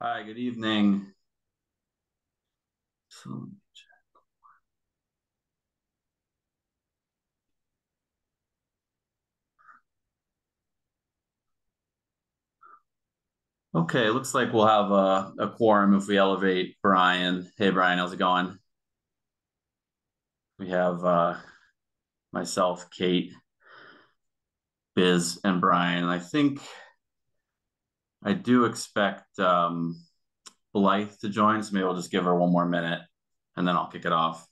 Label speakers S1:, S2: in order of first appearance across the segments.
S1: Hi, good evening. So, Okay, looks like we'll have a, a quorum if we elevate Brian. Hey, Brian, how's it going? We have uh, myself, Kate, Biz, and Brian. I think I do expect um, Blythe to join, so maybe we'll just give her one more minute and then I'll kick it off.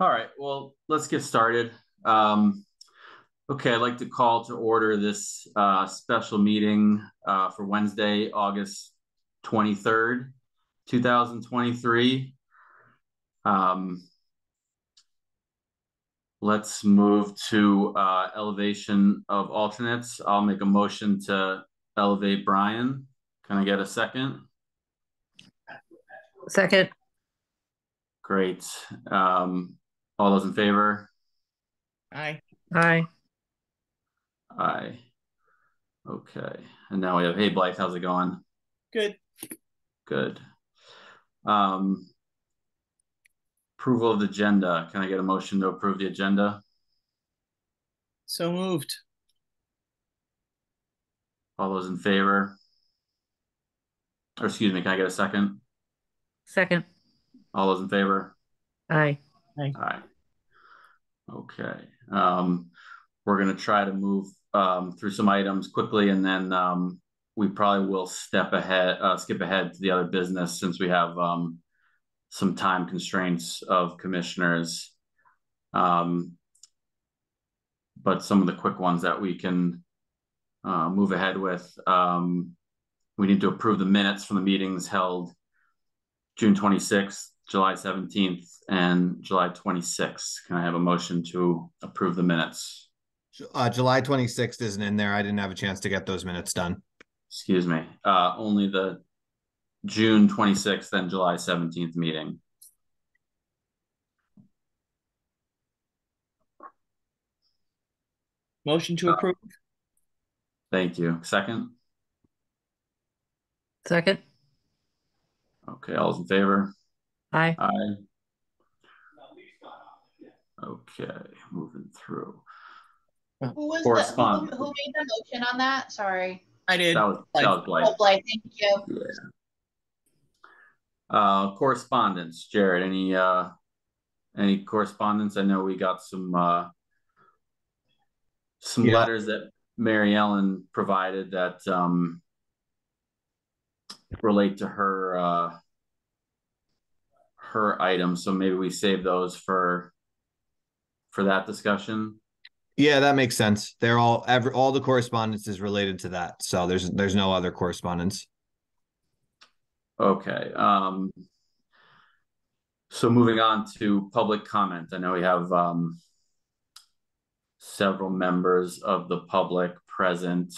S1: All right, well, let's get started. Um, okay, I'd like to call to order this uh, special meeting uh, for Wednesday, August 23rd, 2023. Um, let's move to uh, elevation of alternates. I'll make a motion to elevate Brian. Can I get a second?
S2: Second,
S1: Great. Um, all those in favor?
S3: Aye.
S2: aye.
S1: Aye. Okay, and now we have, hey Blythe, how's it going?
S3: Good.
S1: Good. Um, approval of the agenda. Can I get a motion to approve the agenda?
S3: So moved.
S1: All those in favor? Or excuse me, can I get a second?
S2: Second,
S1: All those in favor?
S2: aye.
S1: Aye. Okay, um, we're gonna try to move, um, through some items quickly and then, um, we probably will step ahead, uh, skip ahead to the other business since we have, um, some time constraints of commissioners. Um, but some of the quick ones that we can, uh, move ahead with, um, we need to approve the minutes from the meetings held June twenty-sixth, July seventeenth, and July twenty-sixth. Can I have a motion to approve the minutes?
S4: Uh, July twenty-sixth isn't in there. I didn't have a chance to get those minutes done.
S1: Excuse me, uh, only the June twenty-sixth and July seventeenth meeting.
S3: Motion to approve.
S1: Thank you. Second?
S2: Second,
S1: Okay, all those in favor?
S2: Aye.
S1: Aye. Okay, moving through.
S5: Who was the,
S1: Correspondence.
S5: who, who made the motion on that? Sorry.
S3: I did.
S1: That was, that was Blythe.
S5: Oh, Blythe, thank you.
S1: Uh, correspondence, Jared, any, uh, any correspondence? I know we got some, uh, some
S4: Yeah.
S1: letters that Mary Ellen provided that, um, relate to her, uh, her items, so maybe we save those for, for that discussion.
S4: Yeah, that makes sense. They're all every all the correspondence is related to that. So there's there's no other correspondence.
S1: Okay, um. So moving on to public comment, I know we have, um. Several members of the public present.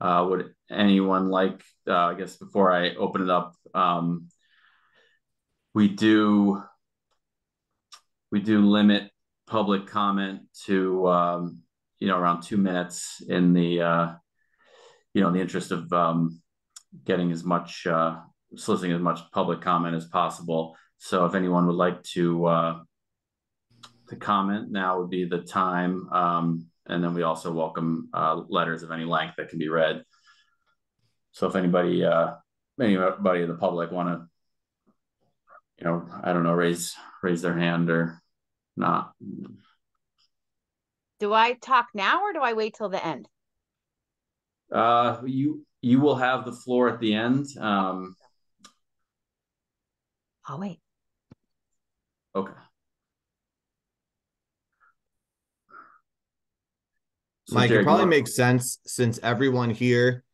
S1: Uh, would anyone like, uh, I guess before I open it up, um. We do. We do limit public comment to, um, you know, around two minutes in the, uh. You know, in the interest of, um, getting as much, uh, soliciting as much public comment as possible. So if anyone would like to, uh, to comment, now would be the time. Um, and then we also welcome, uh, letters of any length that can be read. So if anybody, uh, anybody in the public want to, you know, I don't know, raise, raise their hand or not.
S6: Do I talk now or do I wait till the end?
S1: Uh, you, you will have the floor at the end. Um,
S6: I'll wait.
S1: okay. So
S4: Mike,
S1: Jared,
S4: it probably makes sense since everyone here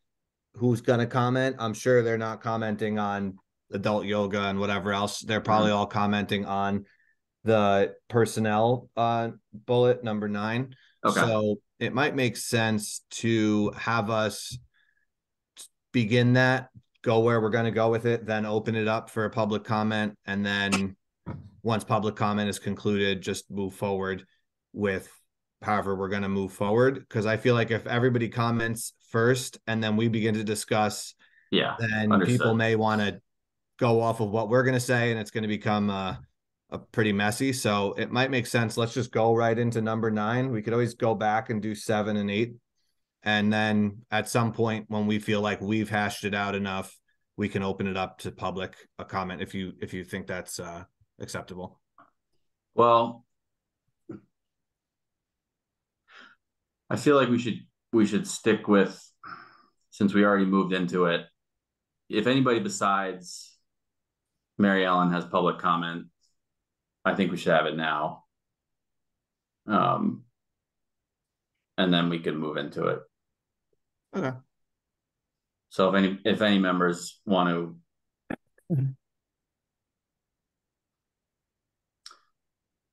S4: who's gonna comment, I'm sure they're not commenting on adult yoga and whatever else. They're probably all commenting on the personnel uh bullet number nine.
S1: Okay,
S4: So it might make sense to have us begin that, go where we're gonna go with it, then open it up for a public comment, and then once public comment is concluded, just move forward with however we're gonna move forward. Because I feel like if everybody comments first and then we begin to discuss,
S1: yeah,
S4: then people may want to go off of what we're gonna say, and it's gonna become uh a pretty messy. So it might make sense. Let's just go right into number nine. We could always go back and do seven and eight. And then at some point when we feel like we've hashed it out enough, we can open it up to public a comment if you if you think that's uh acceptable.
S1: well. I feel like we should, we should stick with, since we already moved into it. If anybody besides Mary Ellen has public comment, I think we should have it now. Um. And then we can move into it.
S3: Okay.
S1: So if any, if any members want to.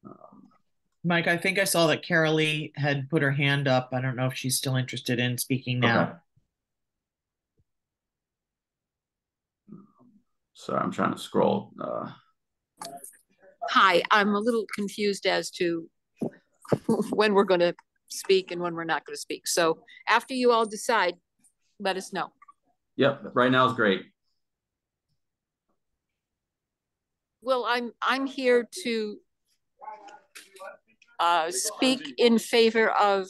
S1: Um,
S3: Mike, I think I saw that Carol Lee had put her hand up. I don't know if she's still interested in speaking now.
S1: Sorry, I'm trying to scroll, uh,
S7: Hi, I'm a little confused as to when we're going to speak and when we're not going to speak. So after you all decide, let us know.
S1: yep, right now is great.
S7: Well, I'm, I'm here to uh, speak in favor of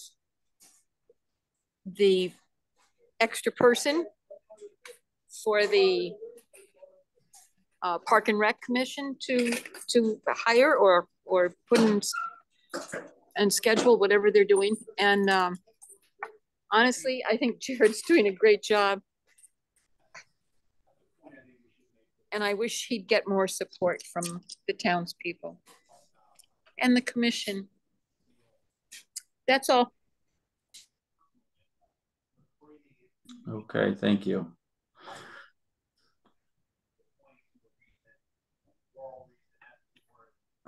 S7: the extra person for the uh, Park and Rec Commission to, to hire or, or put in and schedule whatever they're doing. And um, honestly, I think Jared's doing a great job. And I wish he'd get more support from the townspeople and the commission. That's all.
S1: Okay, thank you.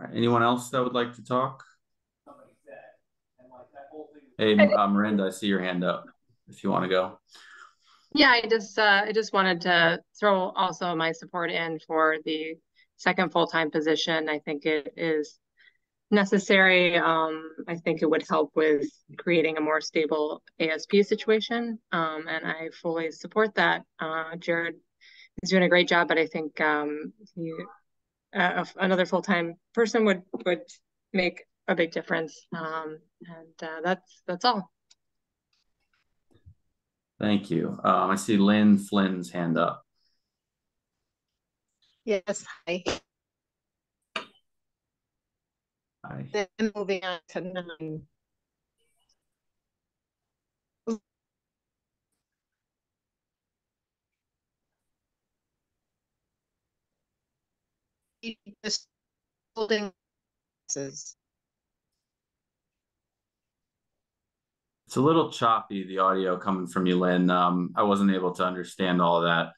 S1: Right, anyone else that would like to talk? Hey, uh, Miranda, I see your hand up, if you want to go.
S8: Yeah, I just uh, I just wanted to throw also my support in for the second full-time position. I think it is necessary. Um, I think it would help with creating a more stable ASP situation. Um, and I fully support that. Uh, Jared is doing a great job, but I think um, he, uh, another full-time person would would make a big difference. Um, and uh, that's that's all.
S1: Thank you. Um, I see Lynn Flynn's hand up.
S9: Yes, hi.
S1: Hi.
S9: Then moving on to nine. Just holding. this.
S1: It's a little choppy, the audio coming from you, Lynn. Um, I wasn't able to understand all of that.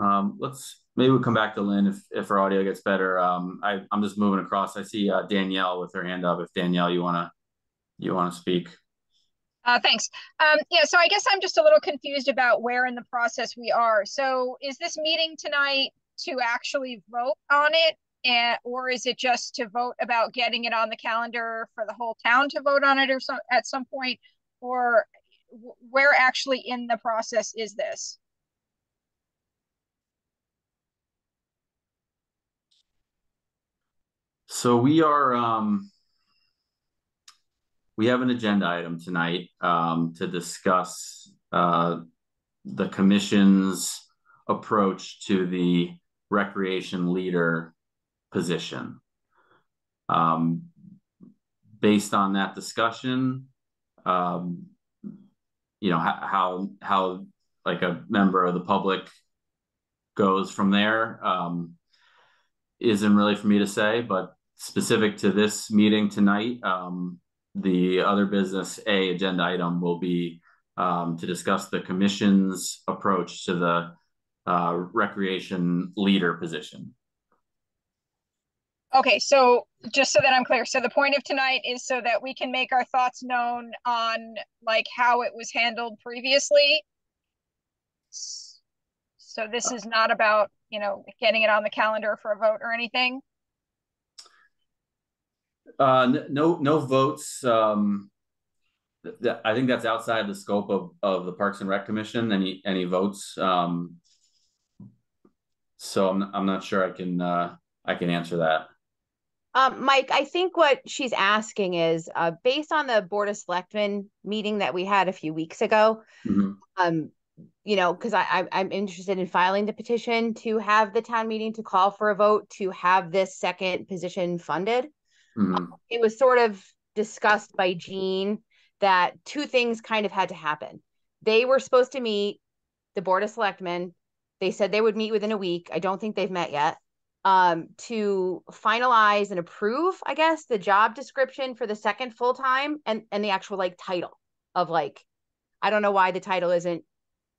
S1: Um, let's maybe we'll come back to Lynn if if her audio gets better. Um, I I'm just moving across. I see uh, Danielle with her hand up. If Danielle, you wanna you wanna speak?
S10: Uh, thanks. Um, yeah, so I guess I'm just a little confused about where in the process we are. So is this meeting tonight to actually vote on it? And, or is it just to vote about getting it on the calendar for the whole town to vote on it or some, at some point? Or where actually in the process is this?
S1: So we are um we have an agenda item tonight um to discuss uh the commission's approach to the recreation leader position. Um based on that discussion, um you know how how like a member of the public goes from there um, isn't really for me to say, but specific to this meeting tonight, um, the other business A agenda item will be um, to discuss the commission's approach to the uh, recreation leader position.
S10: Okay, so just so that I'm clear, so the point of tonight is so that we can make our thoughts known on like how it was handled previously. So this is not about, you know, getting it on the calendar for a vote or anything.
S1: Uh, no, no votes. Um, th- th- I think that's outside the scope of, of the Parks and Rec Commission, any, any votes. Um, so I'm, I'm not sure I can, uh, I can answer that.
S6: Um, Mike, I think what she's asking is, uh, based on the Board of Selectmen meeting that we had a few weeks ago,
S1: Mhm.
S6: um, you know, because I, I I'm interested in filing the petition to have the town meeting to call for a vote to have this second position funded.
S1: Mhm.
S6: It was sort of discussed by Jean that two things kind of had to happen. They were supposed to meet the Board of Selectmen. They said they would meet within a week. I don't think they've met yet. Um, to finalize and approve, I guess, the job description for the second full time and and the actual like title of like, I don't know why the title isn't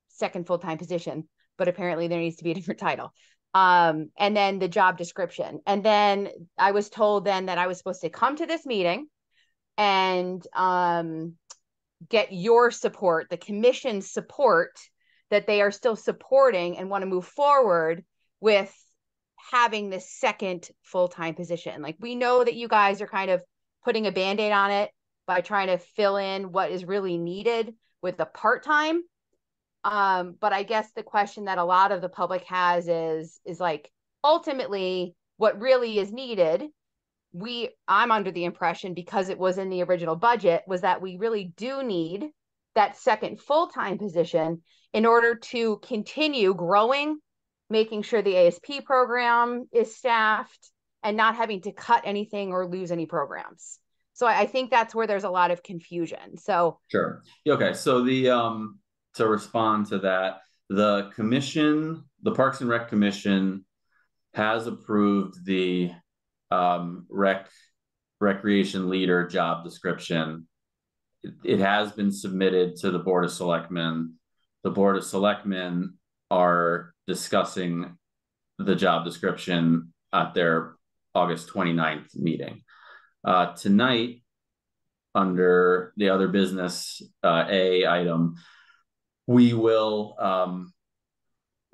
S6: second full time position, but apparently there needs to be a different title. Um, and then the job description. And then I was told then that I was supposed to come to this meeting and um get your support, the commission's support that they are still supporting and want to move forward with having this second full-time position. Like we know that you guys are kind of putting a band-aid on it by trying to fill in what is really needed with the part-time. Um, but I guess the question that a lot of the public has is is like ultimately what really is needed we i'm under the impression because it was in the original budget was that we really do need that second full-time position in order to continue growing making sure the asp program is staffed and not having to cut anything or lose any programs. So i, I think that's where there's a lot of confusion. So
S1: Sure. Okay, so the um to respond to that, the commission, the Parks and Rec Commission has approved the um rec recreation leader job description. It, it has been submitted to the Board of Selectmen. The Board of Selectmen are discussing the job description at their August 29th meeting. Uh, tonight, under the other business uh, A item, we will, um,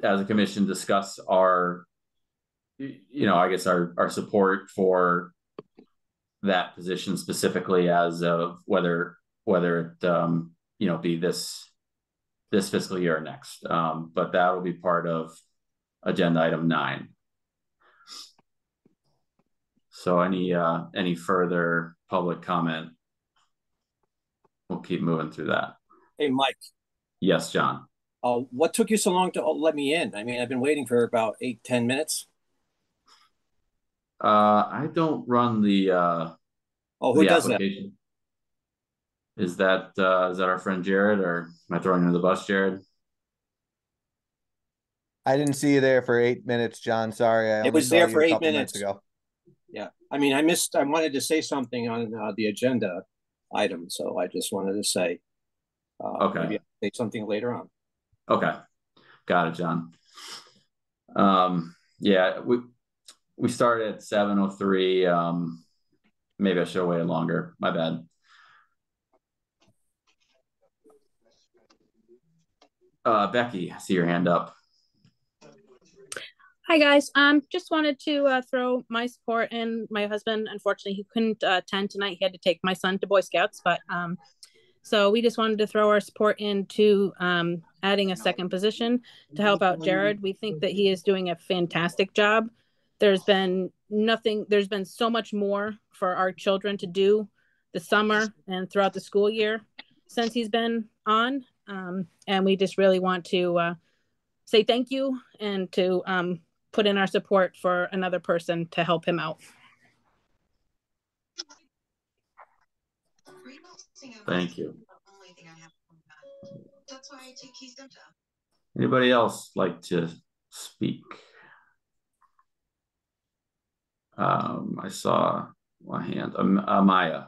S1: as a commission, discuss our, you know, I guess our our support for that position specifically as of whether whether it um, you know be this this fiscal year or next. Um, but that will be part of agenda item nine. So any uh, any further public comment? We'll keep moving through that.
S11: Hey, Mike,
S1: Yes, John.
S11: uh, what took you so long to let me in? I mean, I've been waiting for about eight, ten minutes.
S1: Uh, I don't run the uh,
S11: Oh, who
S1: the
S11: does that?
S1: application. Is that uh, is that our friend Jared, or am I throwing you under the bus, Jared?
S4: I didn't see you there for eight minutes, John. Sorry. I
S11: It
S4: only
S11: was
S4: saw
S11: there
S4: you
S11: for
S4: a
S11: eight
S4: couple
S11: minutes.
S4: ago.
S11: Yeah, I mean, I missed, I wanted to say something on uh, the agenda item, so I just wanted to say. Uh,
S1: Okay.
S11: maybe I'll Say something later on.
S1: Okay, got it, John. Um, yeah, we we started at seven oh three. Um, maybe I should have waited longer. My bad. Uh, Becky, I see your hand up.
S12: Hi guys. Um, just wanted to uh, throw my support in. My husband, unfortunately, he couldn't uh, attend tonight. He had to take my son to Boy Scouts, but um, so we just wanted to throw our support into um, adding a second position to help out Jared. We think that he is doing a fantastic job. There's been nothing. There's been so much more for our children to do the summer and throughout the school year since he's been on, um, and we just really want to uh, say thank you and to um, put in our support for another person to help him out.
S1: Thank you. Anybody else like to speak? Um, I saw my hand, um, uh, Maya.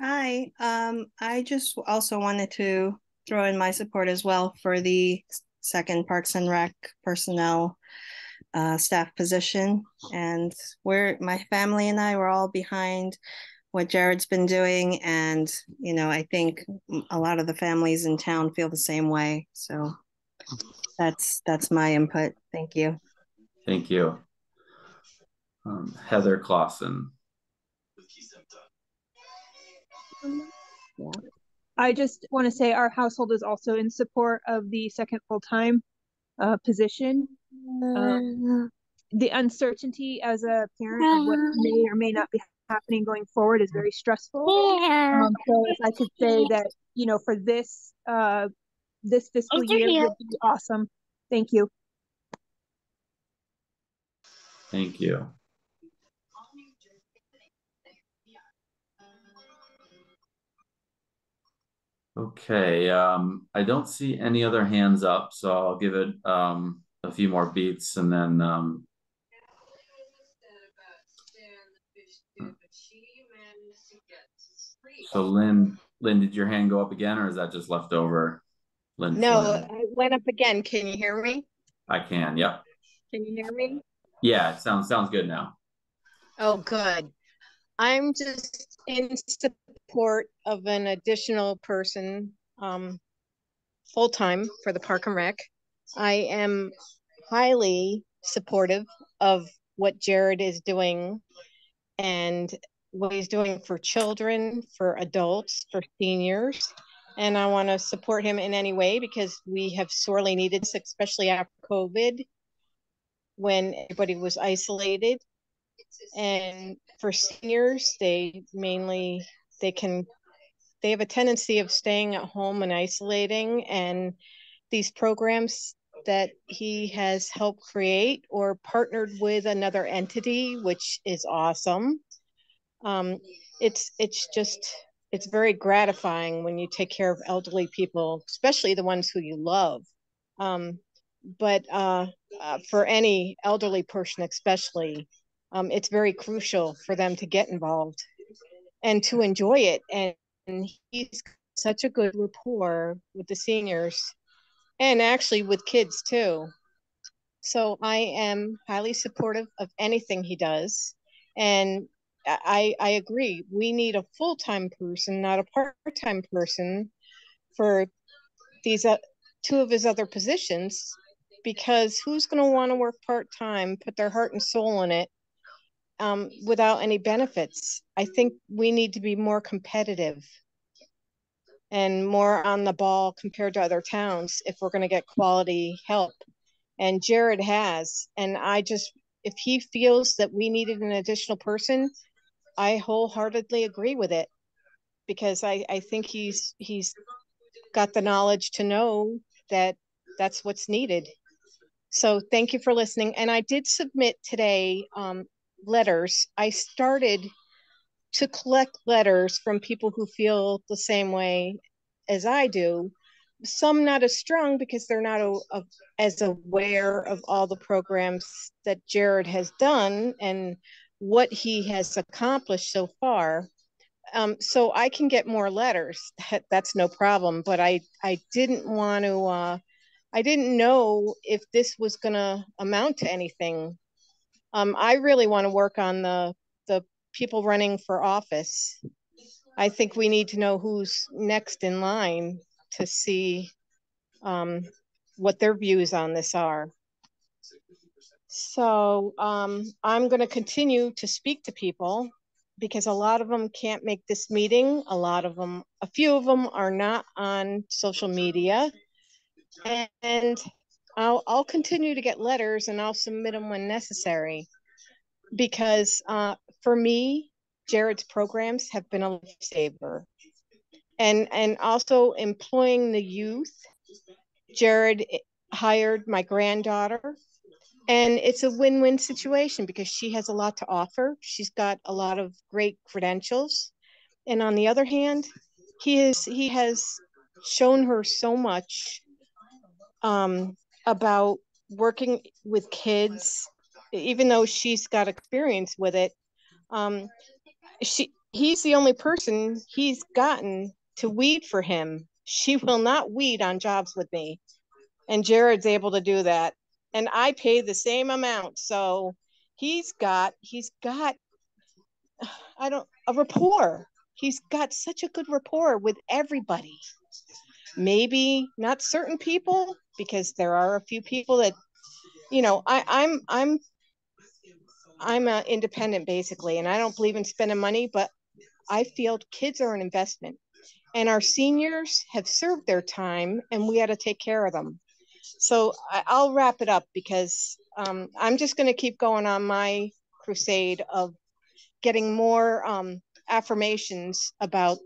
S13: Hi, um, I just also wanted to throw in my support as well for the second Parks and Rec personnel uh, staff position. And we're, my family and I were all behind what Jared's been doing. And, you know, I think a lot of the families in town feel the same way. So that's, that's my input. Thank you.
S1: Thank you. Um, Heather Clausen.
S14: I just want to say our household is also in support of the second full-time uh, position. Um, the uncertainty as a parent of what may or may not be happening going forward is very stressful. Um, so if I could say that, you know, for this uh, this fiscal year it would be awesome. Thank you.
S1: Thank you. Okay, um, I don't see any other hands up, so I'll give it um, a few more beats and then um, So Lynn, Lynn, did your hand go up again or is that just left over? Lynn
S9: No,
S1: Flynn?
S9: it went up again. Can you hear me?
S1: I can, yep.
S9: Can you hear me?
S1: Yeah, it sounds sounds good now.
S9: Oh, good. I'm just in support of an additional person, um, full-time for the Park and Rec. I am highly supportive of what Jared is doing and what he's doing for children, for adults, for seniors. And I want to support him in any way because we have sorely needed, this, especially after COVID, when everybody was isolated. And for seniors, they mainly they can they have a tendency of staying at home and isolating and these programs that he has helped create or partnered with another entity which is awesome um, it's it's just it's very gratifying when you take care of elderly people especially the ones who you love. Um, but uh, uh, for any elderly person especially um, it's very crucial for them to get involved and to enjoy it. And, and he's such a good rapport with the seniors and actually with kids too. So i am highly supportive of anything he does. And I, I agree. We need a full time person, not a part time person, for these uh, two of his other positions, because who's going to want to work part time, put their heart and soul in it, um, without any benefits? I think we need to be more competitive and more on the ball compared to other towns if we're going to get quality help. And Jared has, and I just if he feels that we needed an additional person, I wholeheartedly agree with it because I, I think he's he's got the knowledge to know that that's what's needed. So thank you for listening. And I did submit today um, letters. I started to collect letters from people who feel the same way as I do. Some not as strong because they're not a, a, as aware of all the programs that Jared has done and what he has accomplished so far. Um, so I can get more letters. That, that's no problem. But I I didn't want to. Uh, I didn't know if this was going to amount to anything. Um, I really want to work on the the people running for office. I think we need to know who's next in line to see um, what their views on this are. So um, I'm going to continue to speak to people because a lot of them can't make this meeting. A lot of them, a few of them are not on social media. And I'll, I'll continue to get letters and I'll submit them when necessary. Because uh, for me, Jared's programs have been a lifesaver. And, and also employing the youth. Jared hired my granddaughter and it's a win-win situation because she has a lot to offer she's got a lot of great credentials and on the other hand he is he has shown her so much um, about working with kids, even though she's got experience with it, um, she he's the only person he's gotten to weed for him. She will not weed on jobs with me. And Jared's able to do that. And I pay the same amount. So he's got he's got I don't a rapport. He's got such a good rapport with everybody. Maybe not certain people, because there are a few people that, you know, I, I'm I'm I'm uh, independent basically, and I don't believe in spending money, but I feel kids are an investment, and our seniors have served their time, and we got to take care of them. So I, I'll wrap it up because um, I'm just going to keep going on my crusade of getting more um, affirmations about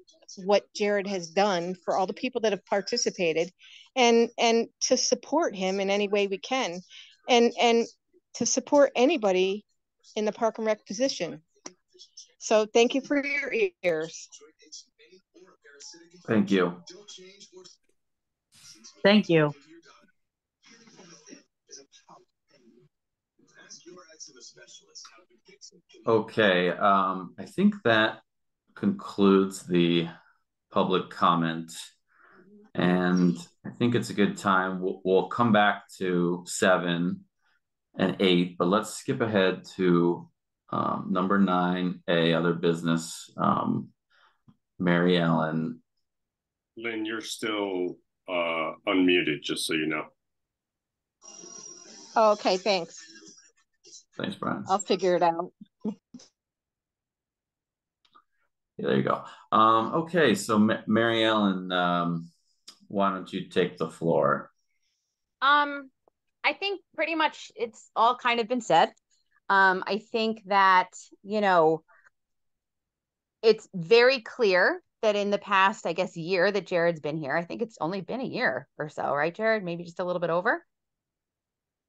S9: what Jared has done for all the people that have participated and and to support him in any way we can and and to support anybody in the park and rec position so thank you for your ears
S1: Thank you.
S2: Thank you.
S1: Okay, um, I think that concludes the public comment. And I think it's a good time. We'll, we'll come back to seven and eight, but let's skip ahead to um, number nine, A, other business. Um, Mary Ellen.
S15: Lynn, you're still uh, unmuted, just so you know.
S9: oh, okay thanks
S1: Thanks, Brian.
S9: i'll figure it out
S1: Yeah, there you go. Um, okay, so Ma- Mary Ellen, um, why don't you take the floor?
S6: Um, I think pretty much it's all kind of been said. Um, I think that, you know, it's very clear that in the past, I guess, year that Jared's been here, I think it's only been a year or so, right, Jared? Maybe just a little bit over.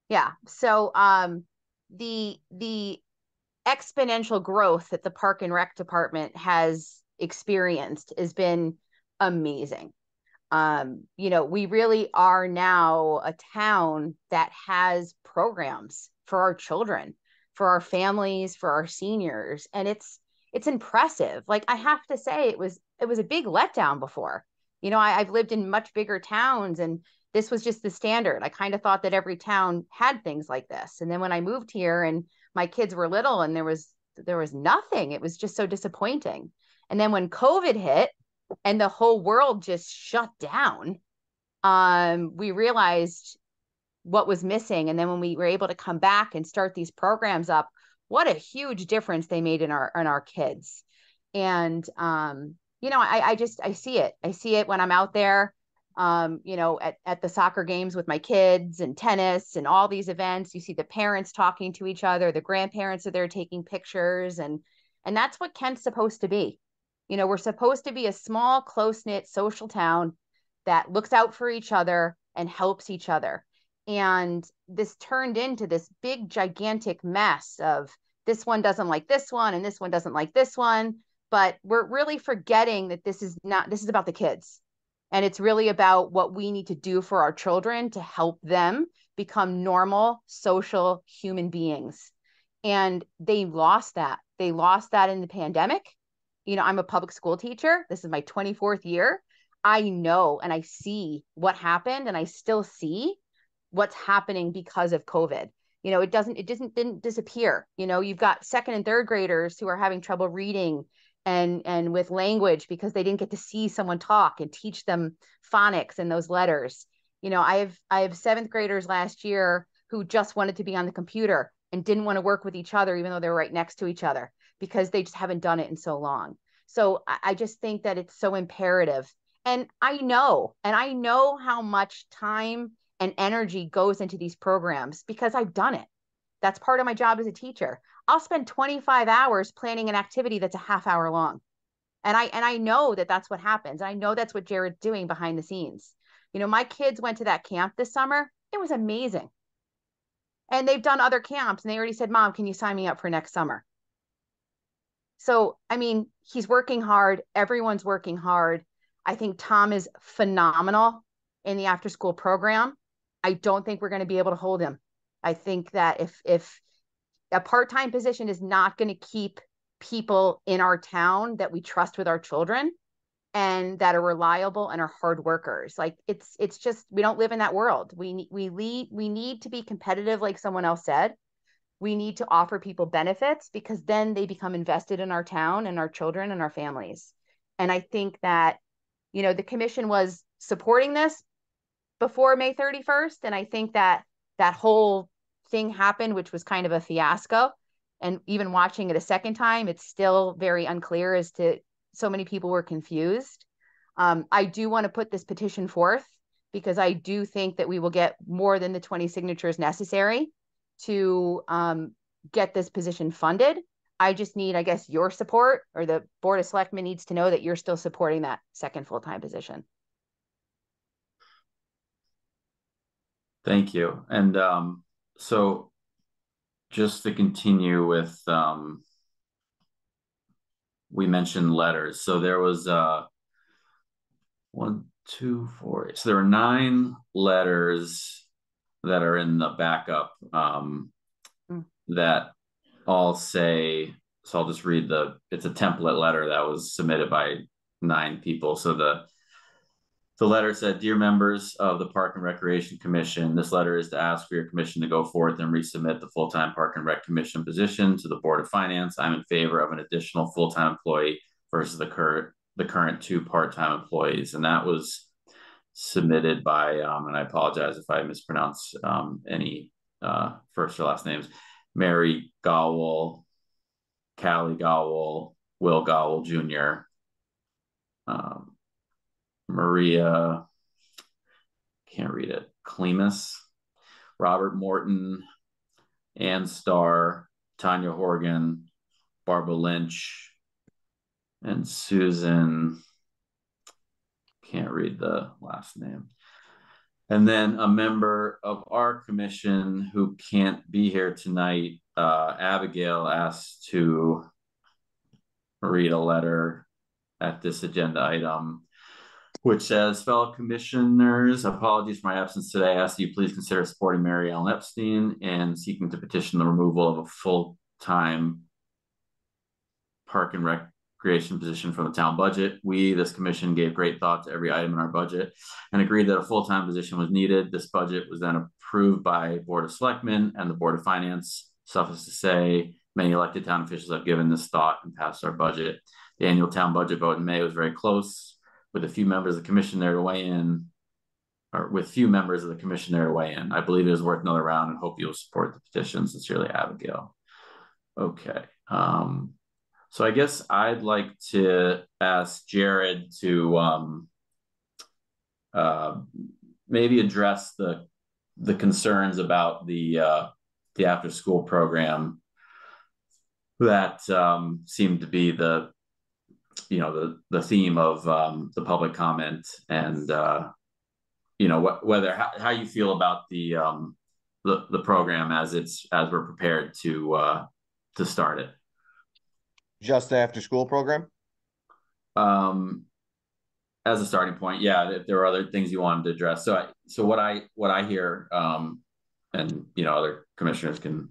S6: Yeah. So um the the exponential growth that the park and rec department has experienced has been amazing. Um, you know, we really are now a town that has programs for our children, for our families, for our seniors, and it's it's impressive. Like I have to say, it was it was a big letdown before. You know, I, I've lived in much bigger towns and this was just the standard. I kind of thought that every town had things like this. And then when I moved here and my kids were little and there was there was nothing, it was just so disappointing. And then when COVID hit and the whole world just shut down, um, we realized what was missing. And then when we were able to come back and start these programs up, what a huge difference they made in our in our kids. And um, you know, I, I just I see it. I see it when I'm out there um, you know, at, at the soccer games with my kids and tennis and all these events. You see the parents talking to each other, the grandparents are there taking pictures, and and that's what Kent's supposed to be. You know, we're supposed to be a small, close-knit social town that looks out for each other and helps each other. And this turned into this big, gigantic mess of this one doesn't like this one and this one doesn't like this one. But we're really forgetting that this is not, this is about the kids and it's really about what we need to do for our children to help them become normal, social human beings. And they lost that. They lost that in the pandemic. You know, I'm a public school teacher. This is my 24th year. I know and I see what happened and I still see what's happening because of COVID. You know, it doesn't, it doesn't, didn't disappear. You know, you've got second and third graders who are having trouble reading and and with language because they didn't get to see someone talk and teach them phonics and those letters. You know i have i have seventh graders last year who just wanted to be on the computer and didn't want to work with each other even though they were right next to each other because they just haven't done it in so long. So i, I just think that it's so imperative. And i know and i know how much time and energy goes into these programs because i've done it. That's part of my job as a teacher I'll spend 25 hours planning an activity that's a half hour long. And I and I know that that's what happens. And I know that's what Jared's doing behind the scenes. You know, my kids went to that camp this summer. It was amazing. And they've done other camps and they already said, "Mom, can you sign me up for next summer?" So, I mean, he's working hard, everyone's working hard. I think Tom is phenomenal in the after school program. I don't think we're going to be able to hold him I think that if if a part-time position is not going to keep people in our town that we trust with our children and that are reliable and are hard workers. Like it's it's just we don't live in that world. We we lead we need to be competitive like someone else said. We need to offer people benefits because then they become invested in our town and our children and our families. And I think that you know the commission was supporting this before May 31st and I think that that whole thing happened which was kind of a fiasco and even watching it a second time it's still very unclear as to so many people were confused. Um, I do want to put this petition forth because I do think that we will get more than the 20 signatures necessary to um, get this position funded. I just need, I guess, your support or the Board of Selectmen needs to know that you're still supporting that second full-time position.
S1: Thank you. And um, so just to continue with um, we mentioned letters. So there was uh one, two, four. So there are nine letters that are in the backup um mm. that all say so I'll just read the it's a template letter that was submitted by nine people. So the the letter said, Dear members of the Park and Recreation Commission, this letter is to ask for your commission to go forth and resubmit the full time Park and Rec Commission position to the Board of Finance. I'm in favor of an additional full time employee versus the current the current two part time employees. And that was submitted by, um, and I apologize if I mispronounce um, any uh, first or last names, Mary Gowell, Callie Gowell, Will Gowell Jr. Um, Maria, can't read it, Clemus, Robert Morton, Ann Starr, Tanya Horgan, Barbara Lynch, and Susan, can't read the last name. And then a member of our commission who can't be here tonight, uh, Abigail asked to read a letter at this agenda item which says, fellow commissioners, apologies for my absence today. I ask you please consider supporting Mary Ellen Epstein and seeking to petition the removal of a full-time park and recreation position from the town budget. We, this commission, gave great thought to every item in our budget and agreed that a full-time position was needed. This budget was then approved by Board of Selectmen and the Board of Finance. Suffice to say, many elected town officials have given this thought and passed our budget. The annual town budget vote in May was very close with a few members of the commission there to weigh in, or with few members of the commission there to weigh in. I believe it is worth another round and hope you'll support the petition. Sincerely, Abigail. Okay. Um, so I guess I'd like to ask Jared to um, uh, maybe address the the concerns about the uh, the after school program that um, seem to be the you know the the theme of um, the public comment and uh, you know wh- whether how, how you feel about the um, the the program as it's as we're prepared to uh, to start it.
S4: Just the after school program.
S1: Um, as a starting point, yeah. If there are other things you wanted to address, so I so what I what I hear, um, and you know other commissioners can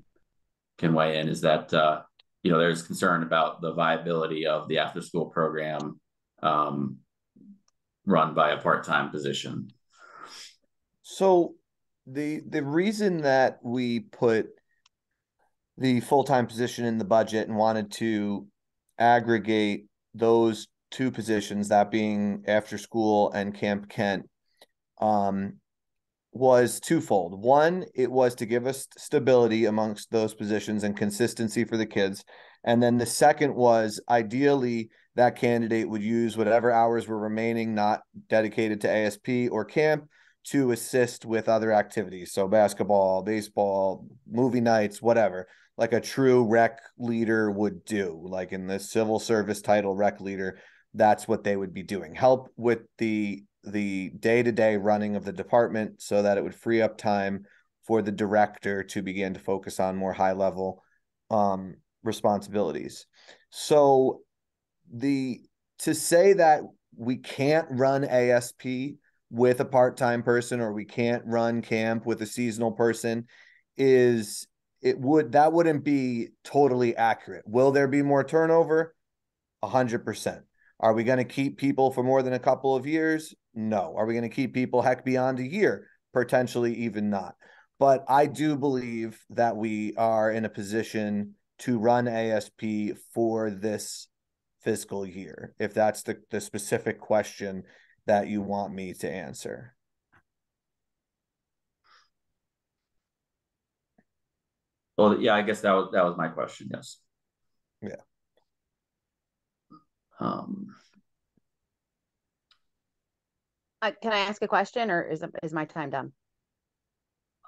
S1: can weigh in is that uh, you know, there's concern about the viability of the after school program um, run by a part-time position.
S4: So the the reason that we put the full-time position in the budget and wanted to aggregate those two positions, that being after school and Camp Kent, um, was twofold. One, it was to give us stability amongst those positions and consistency for the kids. And then the second was ideally that candidate would use whatever hours were remaining not dedicated to ASP or camp to assist with other activities. So basketball, baseball, movie nights, whatever, like a true rec leader would do. Like in the civil service title rec leader, that's what they would be doing. Help with the the day-to-day running of the department so that it would free up time for the director to begin to focus on more high level um, responsibilities so the to say that we can't run asp with a part-time person or we can't run camp with a seasonal person is it would that wouldn't be totally accurate. Will there be more turnover? A hundred percent. Are we going to keep people for more than a couple of years? No. Are we going to keep people heck beyond a year? Potentially even not. But I do believe that we are in a position to run ASP for this fiscal year, if that's the, the specific question that you want me to answer.
S1: Well, yeah, I guess that was that was my question. Yes.
S4: Yeah.
S1: Um.
S6: Uh, can I ask a question, or is is my time done?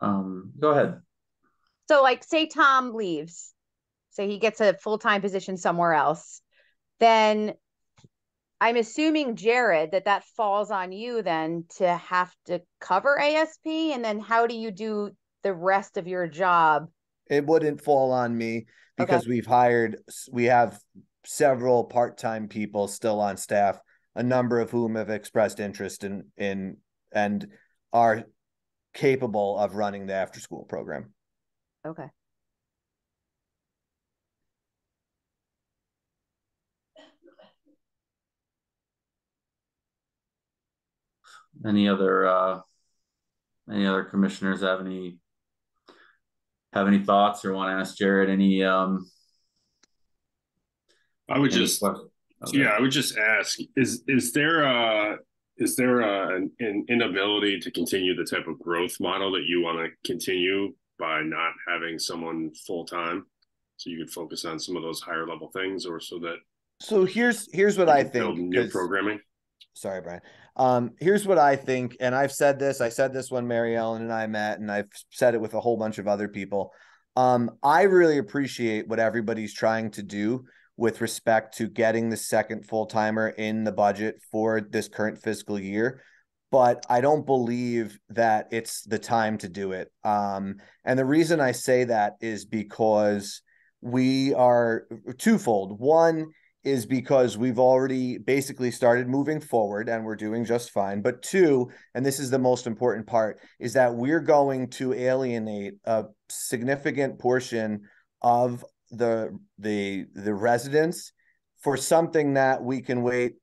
S1: Um. Go ahead.
S6: So, like, say Tom leaves, say he gets a full time position somewhere else, then I'm assuming Jared that that falls on you then to have to cover ASP, and then how do you do the rest of your job?
S4: It wouldn't fall on me because
S6: Okay.
S4: we've hired, we have several part-time people still on staff, a number of whom have expressed interest in, in, and are capable of running the after-school program.
S6: Okay.
S1: Any other uh any other commissioners have any have any thoughts or want to ask Jared any um
S15: I would
S1: any
S15: just,
S1: questions? Okay.
S15: yeah, I would just ask, is, is there a, is there a, an, an inability to continue the type of growth model that you want to continue by not having someone full-time? So you could focus on some of those higher level things or so that
S4: So here's, here's what I think.
S15: new programming?
S4: sorry, Brian. Um, here's what I think, and I've said this. I said this when Mary Ellen and I met, and I've said it with a whole bunch of other people. Um, I really appreciate what everybody's trying to do with respect to getting the second full timer in the budget for this current fiscal year. But I don't believe that it's the time to do it. Um, and the reason I say that is because we are twofold. One is because we've already basically started moving forward and we're doing just fine. But two, and this is the most important part, is that we're going to alienate a significant portion of the the the residents for something that we can wait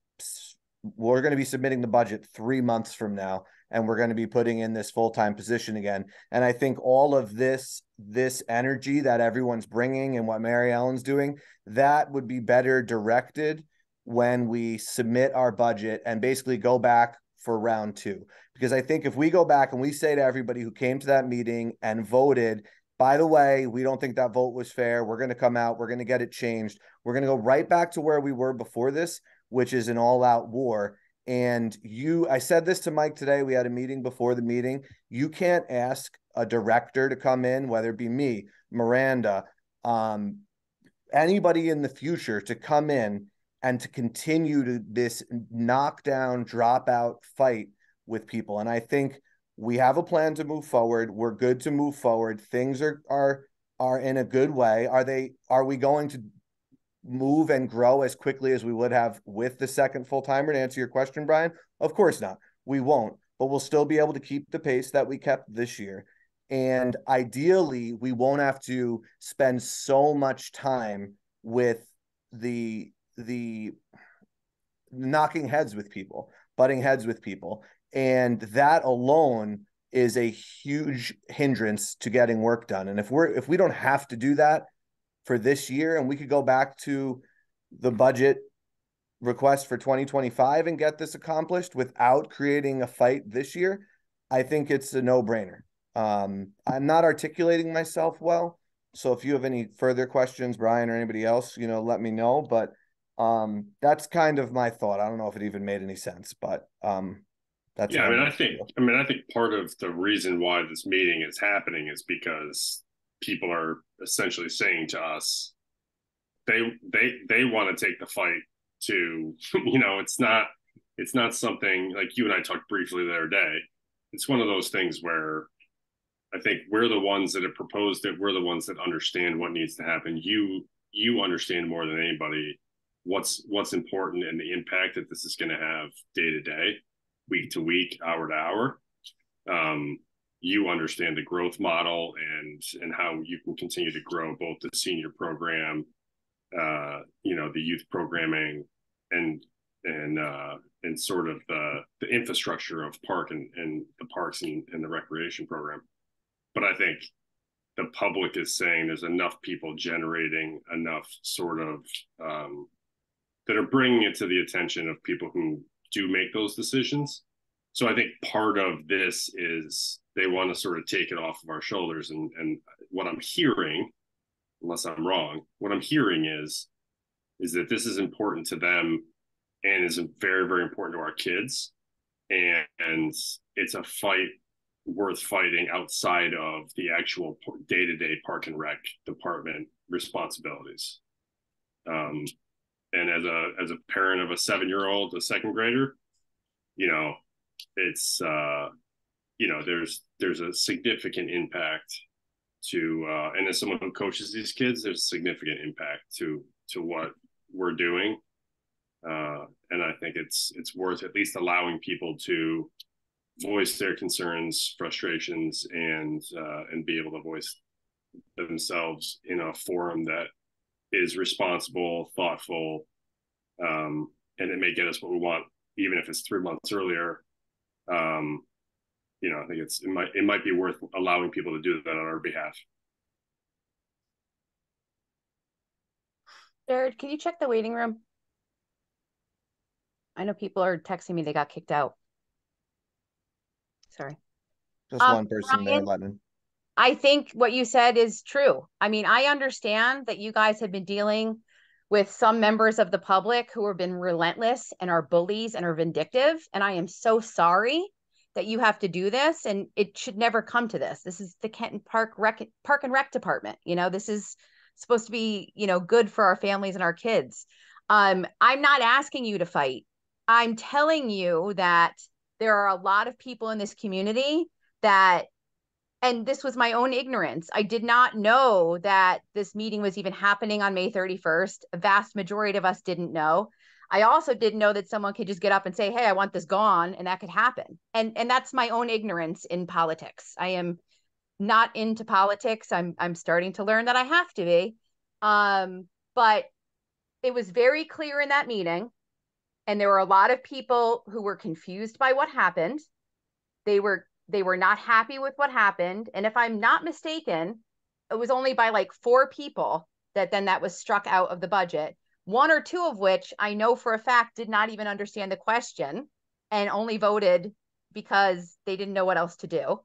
S4: we're going to be submitting the budget 3 months from now and we're going to be putting in this full-time position again. And i think all of this this energy that everyone's bringing and what mary ellen's doing that would be better directed when we submit our budget and basically go back for round two. Because i think if we go back and we say to everybody who came to that meeting and voted by the way we don't think that vote was fair we're going to come out we're going to get it changed we're going to go right back to where we were before this which is an all-out war and you, I said this to Mike today. We had a meeting before the meeting. You can't ask a director to come in, whether it be me, Miranda, um, anybody in the future to come in and to continue to this knockdown, dropout fight with people. And I think we have a plan to move forward. We're good to move forward. Things are are are in a good way. Are they? Are we going to move and grow as quickly as we would have with the second full timer to answer your question, Brian? Of course not. We won't, but we'll still be able to keep the pace that we kept this year. And ideally, we won't have to spend so much time with the the knocking heads with people, butting heads with people. And that alone is a huge hindrance to getting work done. And if we're if we don't have to do that, for this year and we could go back to the budget request for 2025 and get this accomplished without creating a fight this year, I think it's a no-brainer. Um, I'm not articulating myself well, so if you have any further questions, Brian or anybody else, you know, let me know. But um, that's kind of my thought. I don't know if it even made any sense, but um, that's
S15: Yeah, I mean, I think, I mean, I think part of the reason why this meeting is happening is because people are essentially saying to us, they they they want to take the fight to, you know, it's not it's not something like you and I talked briefly the other day. It's one of those things where I think we're the ones that have proposed it. We're the ones that understand what needs to happen. You you understand more than anybody what's what's important and the impact that this is going to have day to day, week to week, hour to hour. Um, you understand the growth model and and how you can continue to grow both the senior program, uh, you know, the youth programming, and and uh, and sort of the the infrastructure of park and, and the parks and, and the recreation program. But I think the public is saying there's enough people generating enough sort of um, that are bringing it to the attention of people who do make those decisions. So I think part of this is they want to sort of take it off of our shoulders. And, and what I'm hearing, unless I'm wrong, what I'm hearing is is that this is important to them and is very very important to our kids, and, and it's a fight worth fighting outside of the actual day to day park and rec department responsibilities. Um, and as a as a parent of a seven year old, a second grader, you know, it's uh, you know there's there's a significant impact to uh, and as someone who coaches these kids, there's significant impact to to what we're doing. Uh, and I think it's it's worth at least allowing people to voice their concerns, frustrations, and uh, and be able to voice themselves in a forum that is responsible, thoughtful, um, and it may get us what we want, even if it's three months earlier. Um, you know, I think it's it might it might be worth allowing people to do that on our behalf.
S6: Jared, can you check the waiting room? I know people are texting me they got kicked out. Sorry.
S4: Just
S6: Um,
S4: one person there,
S6: Ryan?
S4: Letman.
S6: I think what you said is true. I mean, I understand that you guys have been dealing with some members of the public who have been relentless and are bullies and are vindictive. And I am so sorry that you have to do this. And it should never come to this. This is the Kenton Park Rec Park and Rec Department. You know, this is supposed to be, you know, good for our families and our kids. Um, I'm not asking you to fight. I'm telling you that there are a lot of people in this community that and this was my own ignorance. I did not know that this meeting was even happening on May 31st. A vast majority of us didn't know. I also didn't know that someone could just get up and say, "Hey, I want this gone," and that could happen. And and that's my own ignorance in politics. I am not into politics. I'm I'm starting to learn that I have to be. Um, but it was very clear in that meeting and there were a lot of people who were confused by what happened. They were they were not happy with what happened. And if I'm not mistaken, it was only by like four people that then that was struck out of the budget. One or two of which I know for a fact did not even understand the question and only voted because they didn't know what else to do.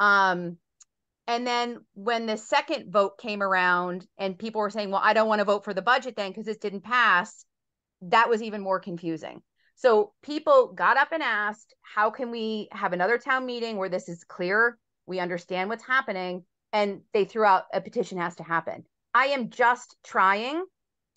S6: Um, and then when the second vote came around and people were saying, well, I don't want to vote for the budget then because this didn't pass, that was even more confusing. So people got up and asked, how can we have another town meeting where this is clear? We understand what's happening. And they threw out a petition has to happen. I am just trying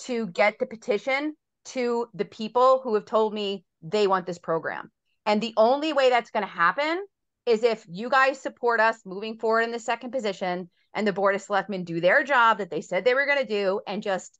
S6: to get the petition to the people who have told me they want this program. And the only way that's going to happen is if you guys support us moving forward in the second position and the board of selectmen do their job that they said they were going to do and just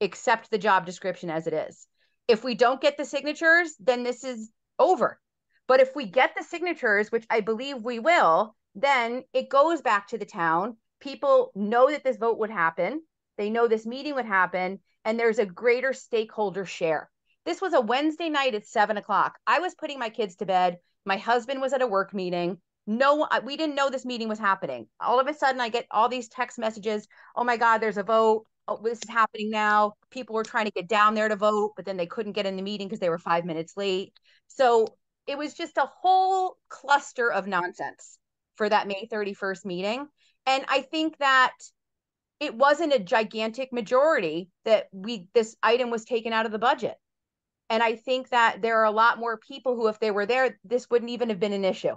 S6: accept the job description as it is. If we don't get the signatures, then this is over. But if we get the signatures, which I believe we will, then it goes back to the town. People know that this vote would happen. They know this meeting would happen, and there's a greater stakeholder share. This was a Wednesday night at seven o'clock. I was putting my kids to bed. My husband was at a work meeting. No, we didn't know this meeting was happening. All of a sudden, I get all these text messages. Oh my God, there's a vote oh, this is happening now. People were trying to get down there to vote, but then they couldn't get in the meeting because they were five minutes late. So it was just a whole cluster of nonsense for that May 31st meeting. And I think that it wasn't a gigantic majority that we this item was taken out of the budget. And I think that there are a lot more people who, if they were there, this wouldn't even have been an issue.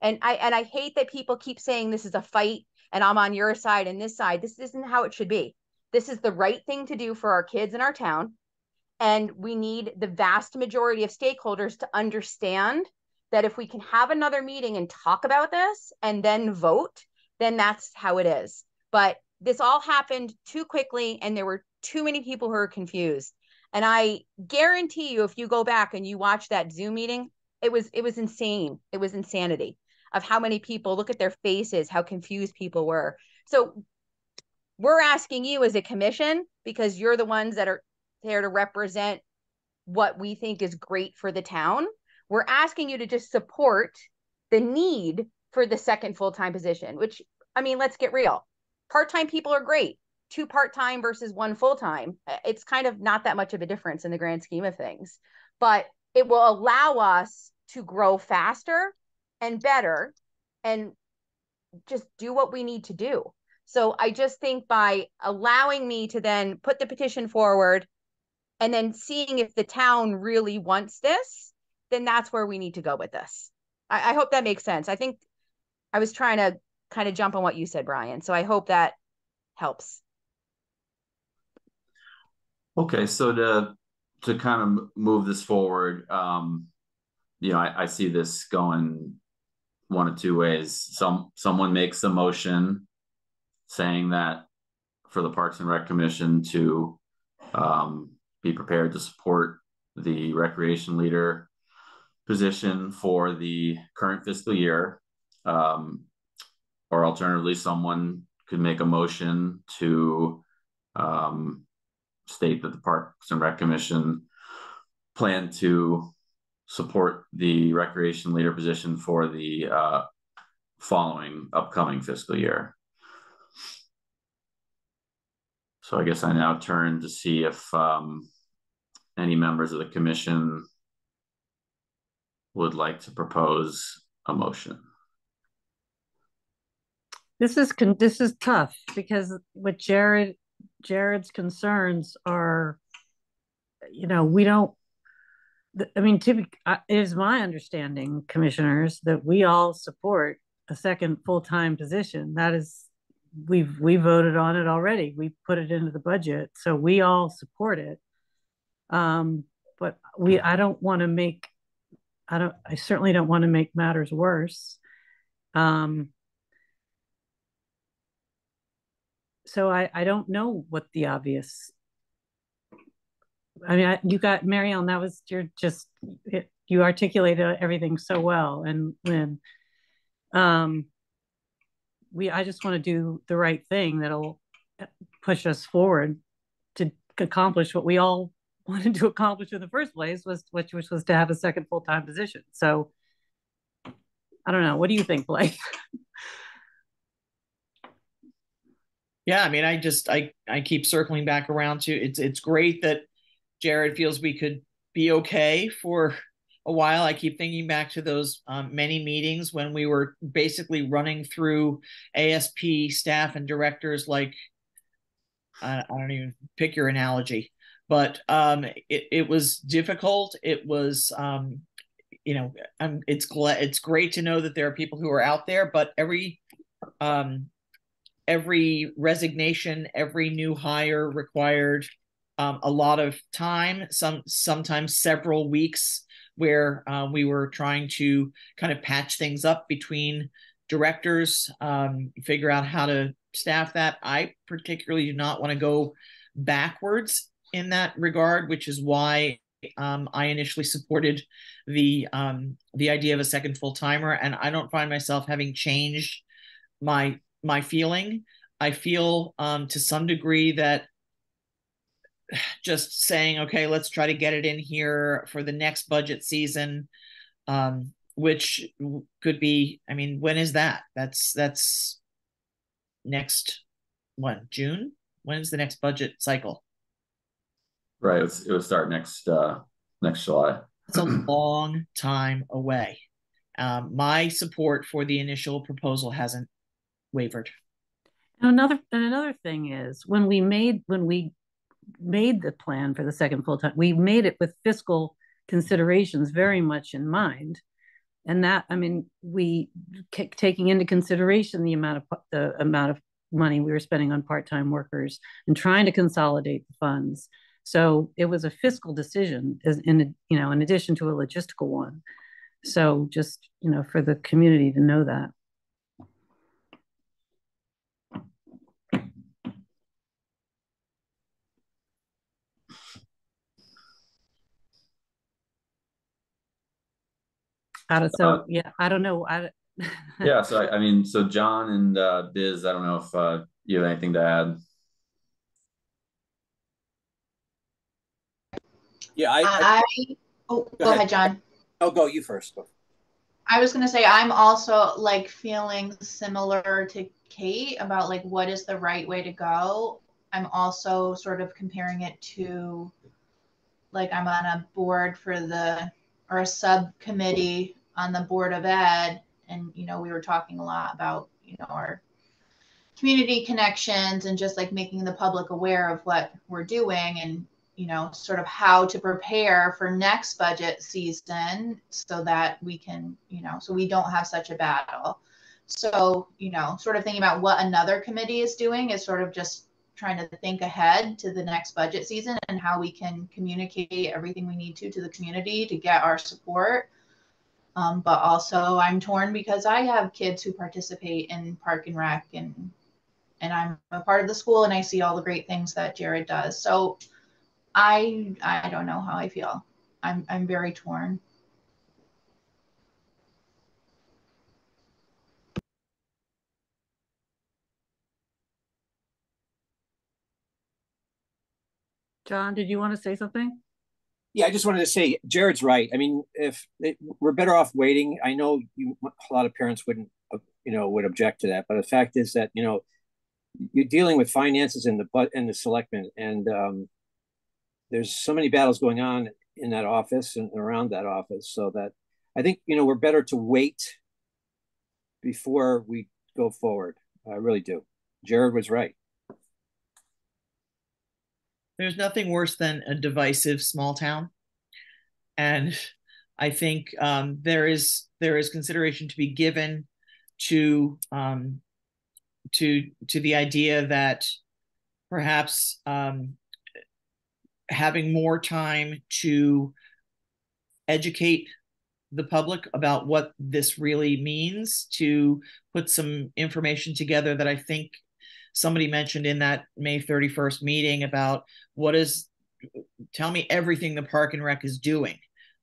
S6: And I and I hate that people keep saying this is a fight and I'm on your side and this side. This isn't how it should be. This is the right thing to do for our kids in our town. And we need the vast majority of stakeholders to understand that if we can have another meeting and talk about this and then vote, then that's how it is. But this all happened too quickly and there were too many people who are confused. And I guarantee you, if you go back and you watch that Zoom meeting, it was it was insane. It was insanity. of how many people look at their faces, how confused people were. So we're asking you as a commission because you're the ones that are there to represent what we think is great for the town. We're asking you to just support the need for the second full-time position, which I mean, let's get real. Part-time people are great. Two part-time versus one full-time. Uh, it's kind of not that much of a difference in the grand scheme of things, but it will allow us to grow faster and better and just do what we need to do. So I just think by allowing me to then put the petition forward and then seeing if the town really wants this, then that's where we need to go with this. I, I hope that makes sense. I think I was trying to kind of jump on what you said, Brian. So I hope that helps.
S1: Okay, so to to kind of move this forward, um, you know, I, I see this going one of two ways. Some someone makes a motion saying that for the Parks and Rec Commission to um, be prepared to support the recreation leader position for the current fiscal year. Um, or alternatively, someone could make a motion to um, state that the Parks and Rec Commission plan to support the recreation leader position for the uh, following upcoming fiscal year. So I guess I now turn to see if um, any members of the commission would like to propose a motion.
S2: This is this is tough because what Jared Jared's concerns are, you know, we don't. I mean, uh, it is my understanding, commissioners, that we all support a second full time position. That is, we've we voted on it already. We put it into the budget, so we all support it. Um, but we, I don't want to make, I don't, I certainly don't want to make matters worse. Um, so I, I don't know what the obvious. I mean, I, you got Mary Ellen. That was you're just it, you articulated everything so well, and Lynn. Um, we I just want to do the right thing that'll push us forward to accomplish what we all wanted to accomplish in the first place was which which was to have a second full time position. So I don't know. What do you think, Blake?
S3: Yeah, I mean, I just I I keep circling back around to it's it's great that Jared feels we could be okay for a while. I keep thinking back to those um, many meetings when we were basically running through ASP staff and directors like I, I don't even pick your analogy, but um, it it was difficult. It was um, you know, um, it's glad it's great to know that there are people who are out there, but every um every resignation, every new hire required um, a lot of time, some sometimes several weeks, where uh, we were trying to kind of patch things up between directors, um, figure out how to staff that. I particularly do not want to go backwards in that regard, which is why um, I initially supported the um, the idea of a second full timer, and I don't find myself having changed my my feeling. I feel um, to some degree that just saying, okay, let's try to get it in here for the next budget season, um, which could be, I mean, when is that? That's that's next when June? When is the next budget cycle?
S1: Right, it will start next uh next July.
S3: It's a long time away. Um, my support for the initial proposal hasn't wavered.
S2: And another and another thing is when we made when we made the plan for the second full time, we made it with fiscal considerations very much in mind. And that I mean, we taking into consideration the amount of the amount of money we were spending on part-time workers and trying to consolidate the funds. So it was a fiscal decision as in you know in addition to a logistical one. So just you know for the community to know that. How to, so uh, yeah, I don't know. I
S1: yeah, so I, I, mean, so John and uh, Biz, I don't know if uh, you have anything to add.
S11: Yeah, I.
S5: I, I oh, go, go ahead. ahead, John.
S11: Oh, go you first. Go.
S5: I was gonna say I'm also like feeling similar to Kate about like what is the right way to go. I'm also sort of comparing it to like I'm on a board for the or a subcommittee on the board of ed and you know we were talking a lot about you know our community connections and just like making the public aware of what we're doing and you know sort of how to prepare for next budget season so that we can you know so we don't have such a battle so you know sort of thinking about what another committee is doing is sort of just trying to think ahead to the next budget season and how we can communicate everything we need to to the community to get our support. Um, but also, I'm torn because I have kids who participate in Park and Rec, and and I'm a part of the school, and I see all the great things that Jared does. So, I I don't know how I feel. I'm I'm very torn.
S2: John, did you want to say something?
S11: Yeah, I just wanted to say Jared's right. I mean, if it, we're better off waiting, I know you, a lot of parents wouldn't, you know, would object to that. But the fact is that you know, you're dealing with finances in the but in the selectmen, and um, there's so many battles going on in that office and around that office, so that I think you know we're better to wait before we go forward. I really do. Jared was right
S3: there's nothing worse than a divisive small town. And i think um, there is there is consideration to be given to um, to to the idea that perhaps um, having more time to educate the public about what this really means to put some information together that i think somebody mentioned in that May 31st meeting about what is tell me everything the park and rec is doing.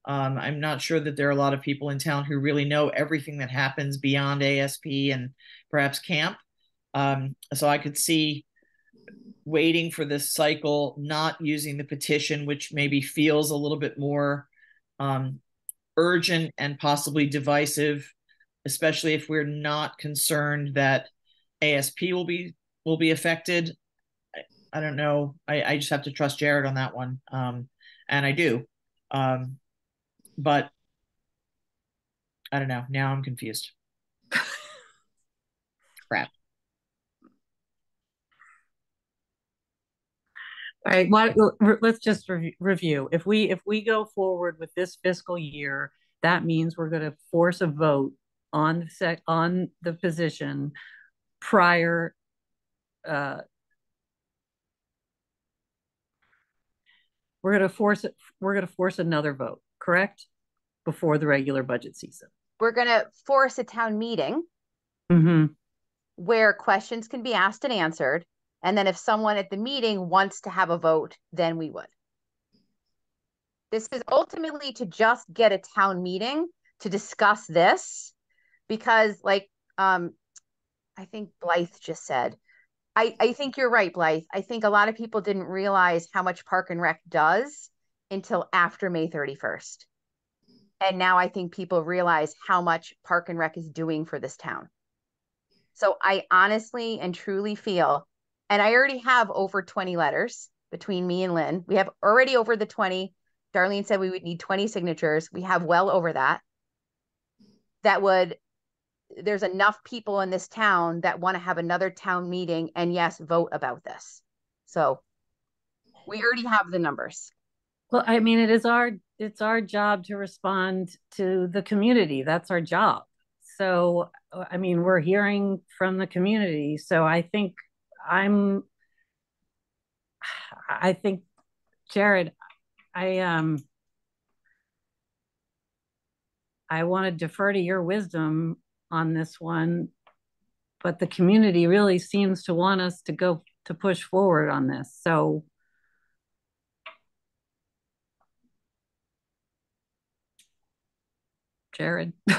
S3: Um, I'm not sure that there are a lot of people in town who really know everything that happens beyond ASP and perhaps camp. Um, so I could see waiting for this cycle, not using the petition, which maybe feels a little bit more um, urgent and possibly divisive, especially if we're not concerned that ASP will be will be affected. I, I don't know. I, I just have to trust Jared on that one. Um, and I do. Um, but I don't know. Now I'm confused. Crap.
S2: All right, well, let's just re review. If we if we go forward with this fiscal year, that means we're going to force a vote on the on the position prior uh, we're going to force it. We're going to force another vote, correct? Before the regular budget season.
S6: We're going to force a town meeting
S2: mm-hmm.
S6: where questions can be asked and answered. And then if someone at the meeting wants to have a vote, then we would. This is ultimately to just get a town meeting to discuss this because like um I think Blythe just said, I, I think you're right, Blythe. I think a lot of people didn't realize how much Park and Rec does until after May 31st. And now I think people realize how much Park and Rec is doing for this town. So I honestly and truly feel, and I already have over 20 letters between me and Lynn. We have already over the 20. Darlene said we would need 20 signatures. We have well over that. That would there's enough people in this town that want to have another town meeting and yes, vote about this. So we already have the numbers.
S2: Well, I mean, it is our it's our job to respond to the community. That's our job. So, I mean, we're hearing from the community. So I think I'm I think Jared, I um I want to defer to your wisdom on this one, but the community really seems to want us to go to push forward on this. So Jared.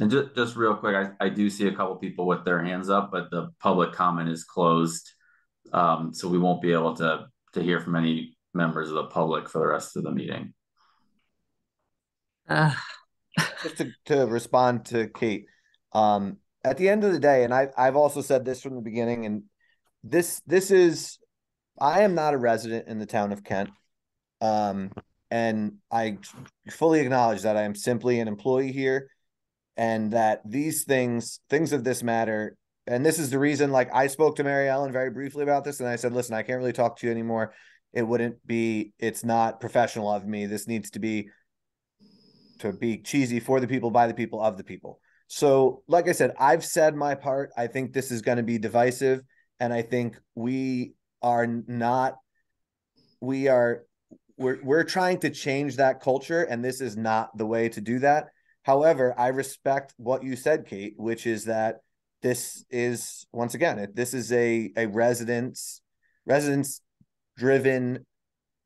S1: And just, just real quick, I, I do see a couple people with their hands up, but the public comment is closed. Um, so we won't be able to, to hear from any members of the public for the rest of the meeting.
S2: Uh,
S4: just to, to respond to Kate, um, at the end of the day, and I, I've also said this from the beginning, and this this is, I am not a resident in the town of Kent, um, and I fully acknowledge that I am simply an employee here, and that these things, things of this matter, and this is the reason. Like I spoke to Mary Ellen very briefly about this, and I said, "Listen, I can't really talk to you anymore. It wouldn't be. It's not professional of me. This needs to be." To be cheesy for the people, by the people, of the people. So, like I said, I've said my part. I think this is going to be divisive. And I think we are not, we are, we're, we're trying to change that culture. And this is not the way to do that. However, I respect what you said, Kate, which is that this is, once again, this is a, a residence, residence driven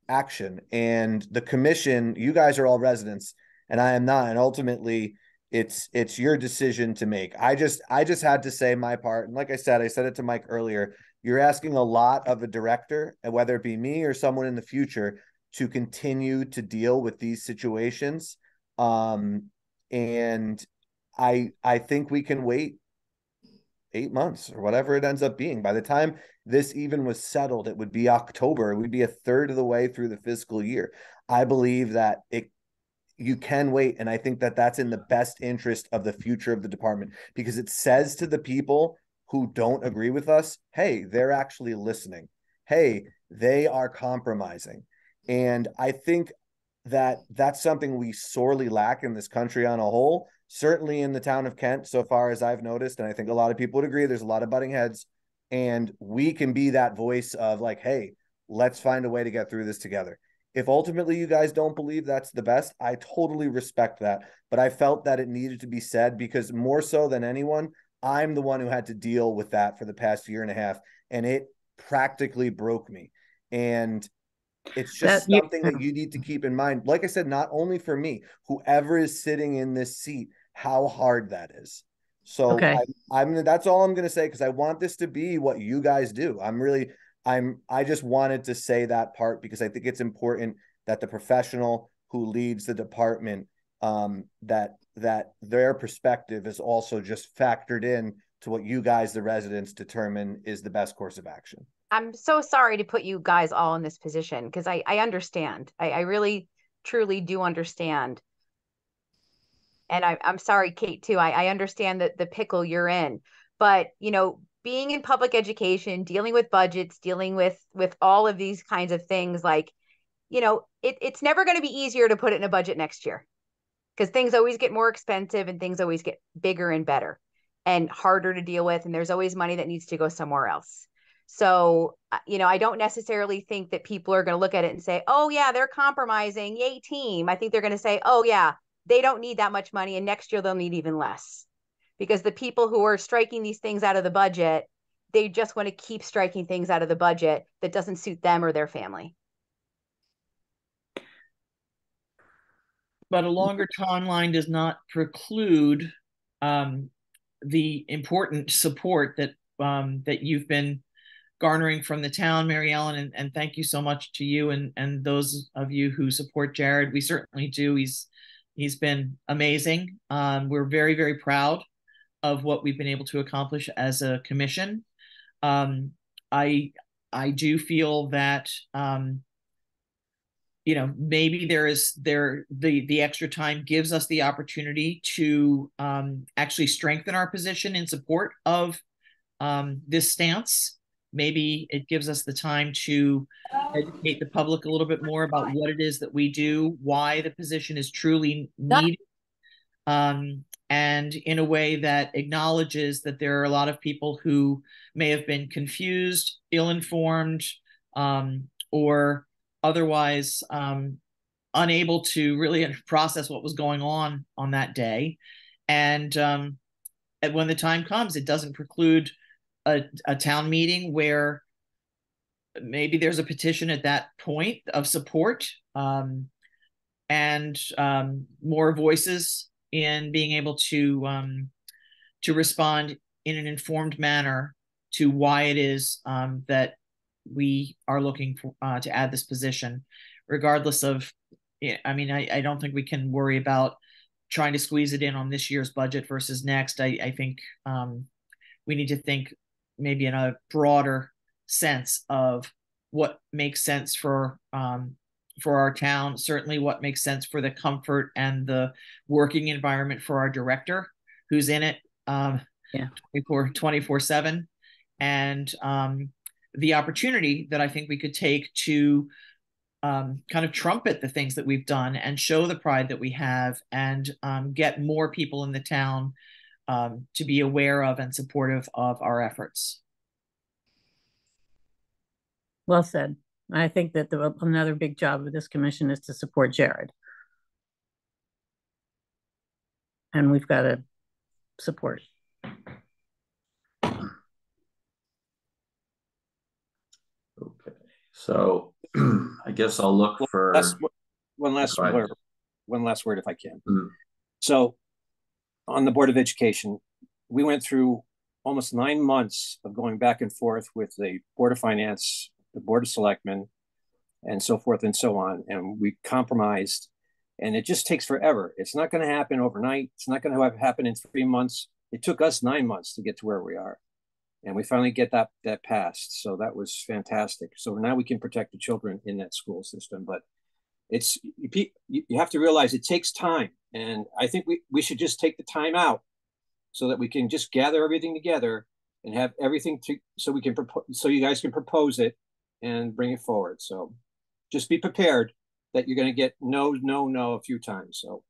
S4: action. And the commission, you guys are all residents and I am not. And ultimately, it's it's your decision to make. I just I just had to say my part, and like I said, I said it to Mike earlier. You're asking a lot of a director, and whether it be me or someone in the future, to continue to deal with these situations. Um, and I I think we can wait eight months or whatever it ends up being. By the time this even was settled, it would be October. Would be a third of the way through the fiscal year. I believe that it you can wait and i think that that's in the best interest of the future of the department because it says to the people who don't agree with us hey they're actually listening. Hey they are compromising. And i think that that's something we sorely lack in this country on a whole certainly in the town of kent so far as i've noticed and i think a lot of people would agree there's a lot of butting heads and we can be that voice of like hey let's find a way to get through this together if ultimately you guys don't believe that's the best, I totally respect that. But I felt that it needed to be said because more so than anyone, I'm the one who had to deal with that for the past year and a half. And it practically broke me. And it's just that, something that you need to keep in mind. Like I said, not only for me, whoever is sitting in this seat, how hard that is. So okay. I, I'm that's all I'm gonna say because I want this to be what you guys do. I'm really I'm I just wanted to say that part because I think it's important that the professional who leads the department um, that that their perspective is also just factored in to what you guys the residents determine is the best course of action.
S6: I'm so sorry to put you guys all in this position because I I understand. I, I really truly do understand. And I, I'm sorry, Kate, too. I, I understand that the pickle you're in. But, you know, being in public education dealing with budgets dealing with with all of these kinds of things like you know it, it's never going to be easier to put it in a budget next year. Because things always get more expensive and things always get bigger and better and harder to deal with and there's always money that needs to go somewhere else. So uh, you know i don't necessarily think that people are going to look at it and say oh yeah they're compromising. Yay team. I think they're going to say oh yeah they don't need that much money and next year they'll need even less because the people who are striking these things out of the budget, they just want to keep striking things out of the budget that doesn't suit them or their family.
S3: But a longer timeline does not preclude um, the important support that um, that you've been garnering from the town, Mary Ellen, and, and thank you so much to you and and those of you who support Jared. We certainly do. He's he's been amazing. Um, we're very very proud of what we've been able to accomplish as a commission. Um, I I do feel that um, you know maybe there is there the the extra time gives us the opportunity to um, actually strengthen our position in support of um, this stance. Maybe it gives us the time to educate the public a little bit more about what it is that we do, why the position is truly needed. Um, and in a way that acknowledges that there are a lot of people who may have been confused, ill informed, um, or otherwise um, unable to really process what was going on on that day. And, um, when the time comes, it doesn't preclude a, a town meeting where maybe there's a petition at that point of support um, and um, more voices in being able to um, to respond in an informed manner to why it is um, that we are looking for uh, to add this position, regardless of. I mean, I, I don't think we can worry about trying to squeeze it in on this year's budget versus next. I, I think um, we need to think maybe in a broader sense of what makes sense for um, for our town. Certainly, what makes sense for the comfort and the working environment for our director, who's in it um,
S2: yeah.
S3: 24 24 7 and um, the opportunity that i think we could take to um, kind of trumpet the things that we've done and show the pride that we have and um, get more people in the town um, to be aware of and supportive of our efforts.
S2: Well said i think that the, another big job of this commission is to support jared and we've got to support
S1: Okay, so I guess I'll look for
S11: Last, one last
S1: Go
S11: word, one last word if I can.
S1: Mm.
S11: So on the Board of Education, we went through almost nine months of going back and forth with the Board of Finance, the Board of Selectmen, and so forth and so on. And we compromised, and it just takes forever. It's not going to happen overnight. It's not going to happen in three months. It took us nine months to get to where we are, and we finally get that that passed. So that was fantastic. So now we can protect the children in that school system. But it's you, you have to realize it takes time, and I think we we should just take the time out so that we can just gather everything together and have everything to so we can so you guys can propose it and bring it forward. So just be prepared that you're going to get no, no, no a few times. So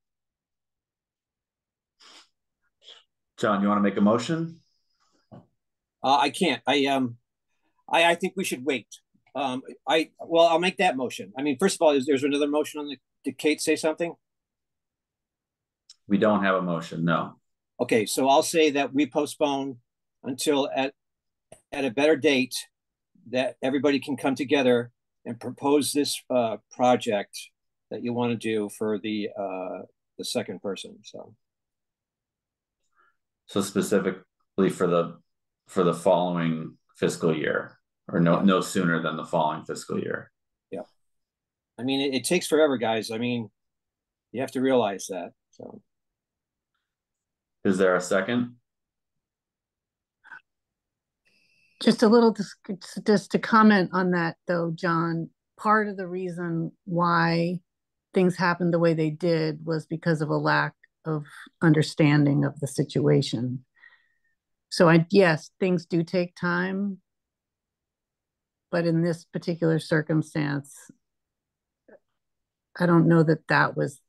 S1: John, you want to make a motion?
S11: uh, I can't. I um, I I think we should wait. Um, I well, I'll make that motion. I mean, first of all, is there's another motion on the? Did Kate say something?
S1: We don't have a motion, no.
S11: Okay, so I'll say that we postpone until at at a better date that everybody can come together and propose this uh, project that you want to do for the uh, the second person. So
S1: So specifically for the for the following fiscal year, or no no sooner than the following fiscal year.
S11: yeah, I mean it, it takes forever, guys. I mean you have to realize that. So
S1: Is there a second?
S2: Just a little, just to comment on that though, John, part of the reason why things happened the way they did was because of a lack of understanding of the situation. So I, yes, things do take time. But in this particular circumstance, I don't know that that was,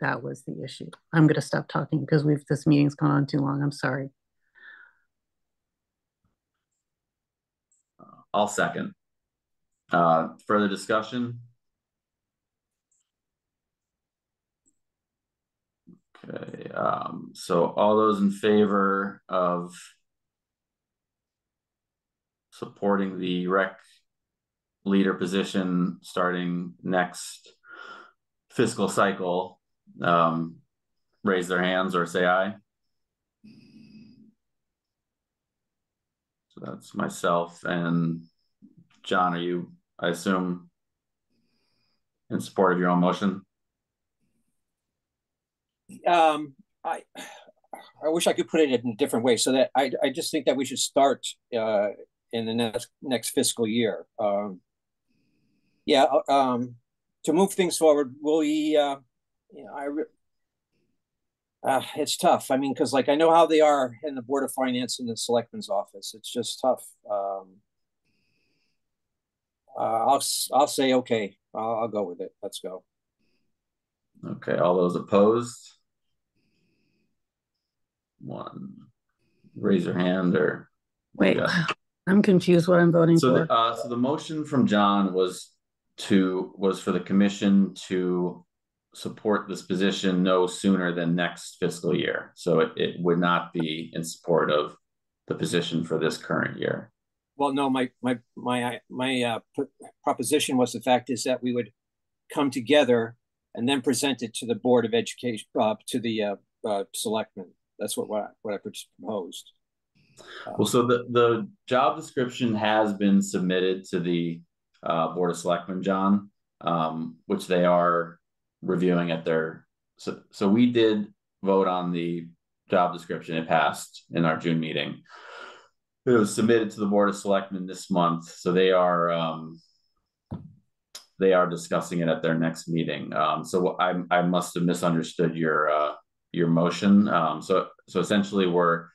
S2: that was the issue. I'm going to stop talking because we've, this meeting's gone on too long. I'm sorry.
S1: I'll second. Uh, further discussion? Okay, um, so all those in favor of supporting the rec leader position starting next fiscal cycle, um, raise their hands or say aye. That's myself and John, are you, I assume, in support of your own motion?
S11: um, I I wish I could put it in a different way. So that I I just think that we should start uh, in the next next fiscal year. Um, yeah, um, to move things forward, will we? Uh, you know, I. uh, it's tough. I mean, because like I know how they are in the Board of Finance and the Selectman's office. It's just tough. Um, uh, I'll I'll say okay. I'll, I'll go with it. Let's go.
S1: Okay, all those opposed? One, raise your hand or.
S2: Wait,
S1: Yeah.
S2: I'm confused what I'm voting
S1: So,
S2: for.
S1: the, uh, so the motion from John was to, was for the commission to support this position no sooner than next fiscal year. So it, it would not be in support of the position for this current year.
S11: Well, no, my my my my uh, proposition was the fact is that we would come together and then present it to the Board of Education, uh, to the uh, uh, selectmen. That's what what I, what I proposed.
S1: Well, so the, the job description has been submitted to the uh, Board of Selectmen, John, um, which they are reviewing at their, so, so we did vote on the job description. It passed in our June meeting. It was submitted to the Board of Selectmen this month, so they are, um, they are discussing it at their next meeting. Um, so I, I must have misunderstood your, uh, your motion. Um, so, so essentially we're,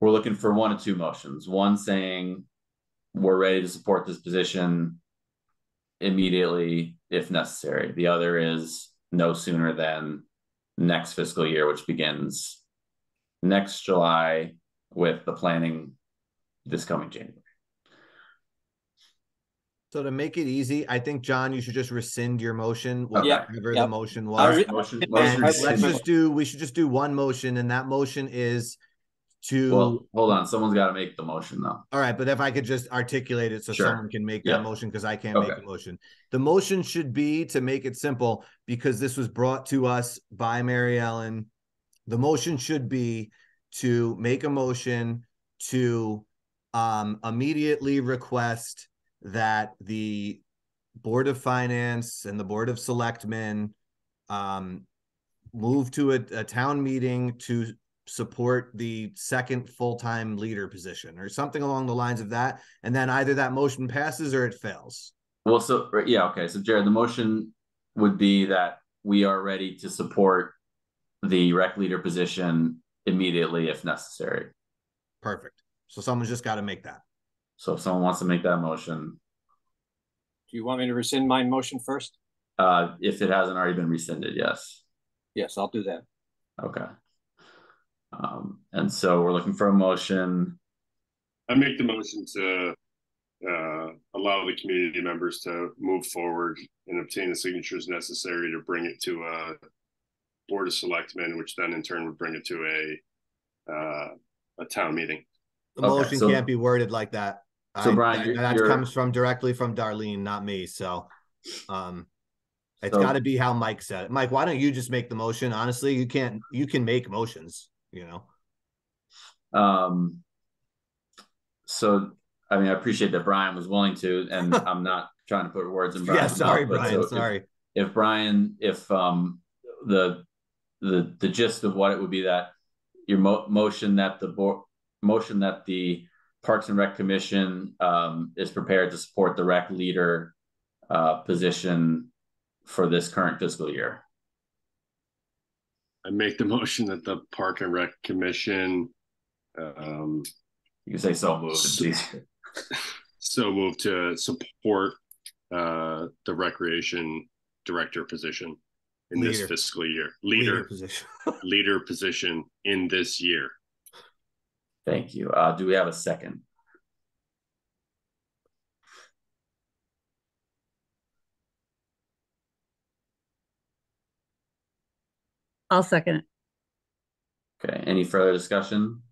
S1: we're looking for one of two motions. One saying we're ready to support this position immediately if necessary. The other is no sooner than next fiscal year, which begins next July with the planning this coming January.
S4: So to make it easy, I think John, you should just rescind your motion, whatever
S11: yeah.
S4: the motion was.
S1: right, motion, motion
S4: let's just do, we should just do one motion and that motion is to,
S1: Well, hold on, someone's got to make the motion though.
S4: all right, but if I could just articulate it so
S1: Sure.
S4: someone can make
S1: Yeah.
S4: that motion, because I can't make
S1: Okay.
S4: a motion. The motion should be to make it simple, because this was brought to us by Mary Ellen. The motion should be to make a motion to um immediately request that the Board of Finance and the Board of Selectmen um move to a, a town meeting to support the second full-time leader position or something along the lines of that. And then either that motion passes or it fails.
S1: Well, so yeah, okay. So Jared, the motion would be that we are ready to support the rec leader position immediately if necessary.
S4: Perfect. So someone's just got to make that.
S1: So if someone wants to make that motion,
S11: Do you want me to rescind my motion first?
S1: uh, if it hasn't already been rescinded, yes.
S11: Yes, I'll do that.
S1: Okay. Um, and so we're looking for a motion.
S15: I make the motion to uh, allow the community members to move forward and obtain the signatures necessary to bring it to a board of selectmen, which then in turn would bring it to a uh, a town meeting.
S4: The
S1: Okay,
S4: motion
S1: so-
S4: can't be worded like that.
S1: So,
S4: I-
S1: Brian,
S4: that- that comes from directly from Darlene, not me. So, um, it's
S1: So-
S4: got to be how Mike said it. Mike, why don't you just make the motion? Honestly, you can't. You can make motions. You know.
S1: Um, so, I mean, I appreciate that Brian was willing to, and I'm not trying to put words in
S4: Yeah.
S1: Brian's
S4: Sorry,
S1: mouth,
S4: Brian.
S1: so if-
S4: sorry.
S1: if Brian, if um the the the gist of what it would be that your mo- motion that the board motion that the Parks and Rec Commission um is prepared to support the rec leader uh position for this current fiscal year.
S15: I make the motion that the Park and Rec Commission um,
S1: You can say so moved.
S15: So- so move to support uh, the recreation director position in this fiscal year.
S4: Leader
S15: Leader
S4: position.
S15: leader position in this year.
S1: Thank you. Uh, do we have a second?
S2: I'll second it.
S1: Okay, any further discussion?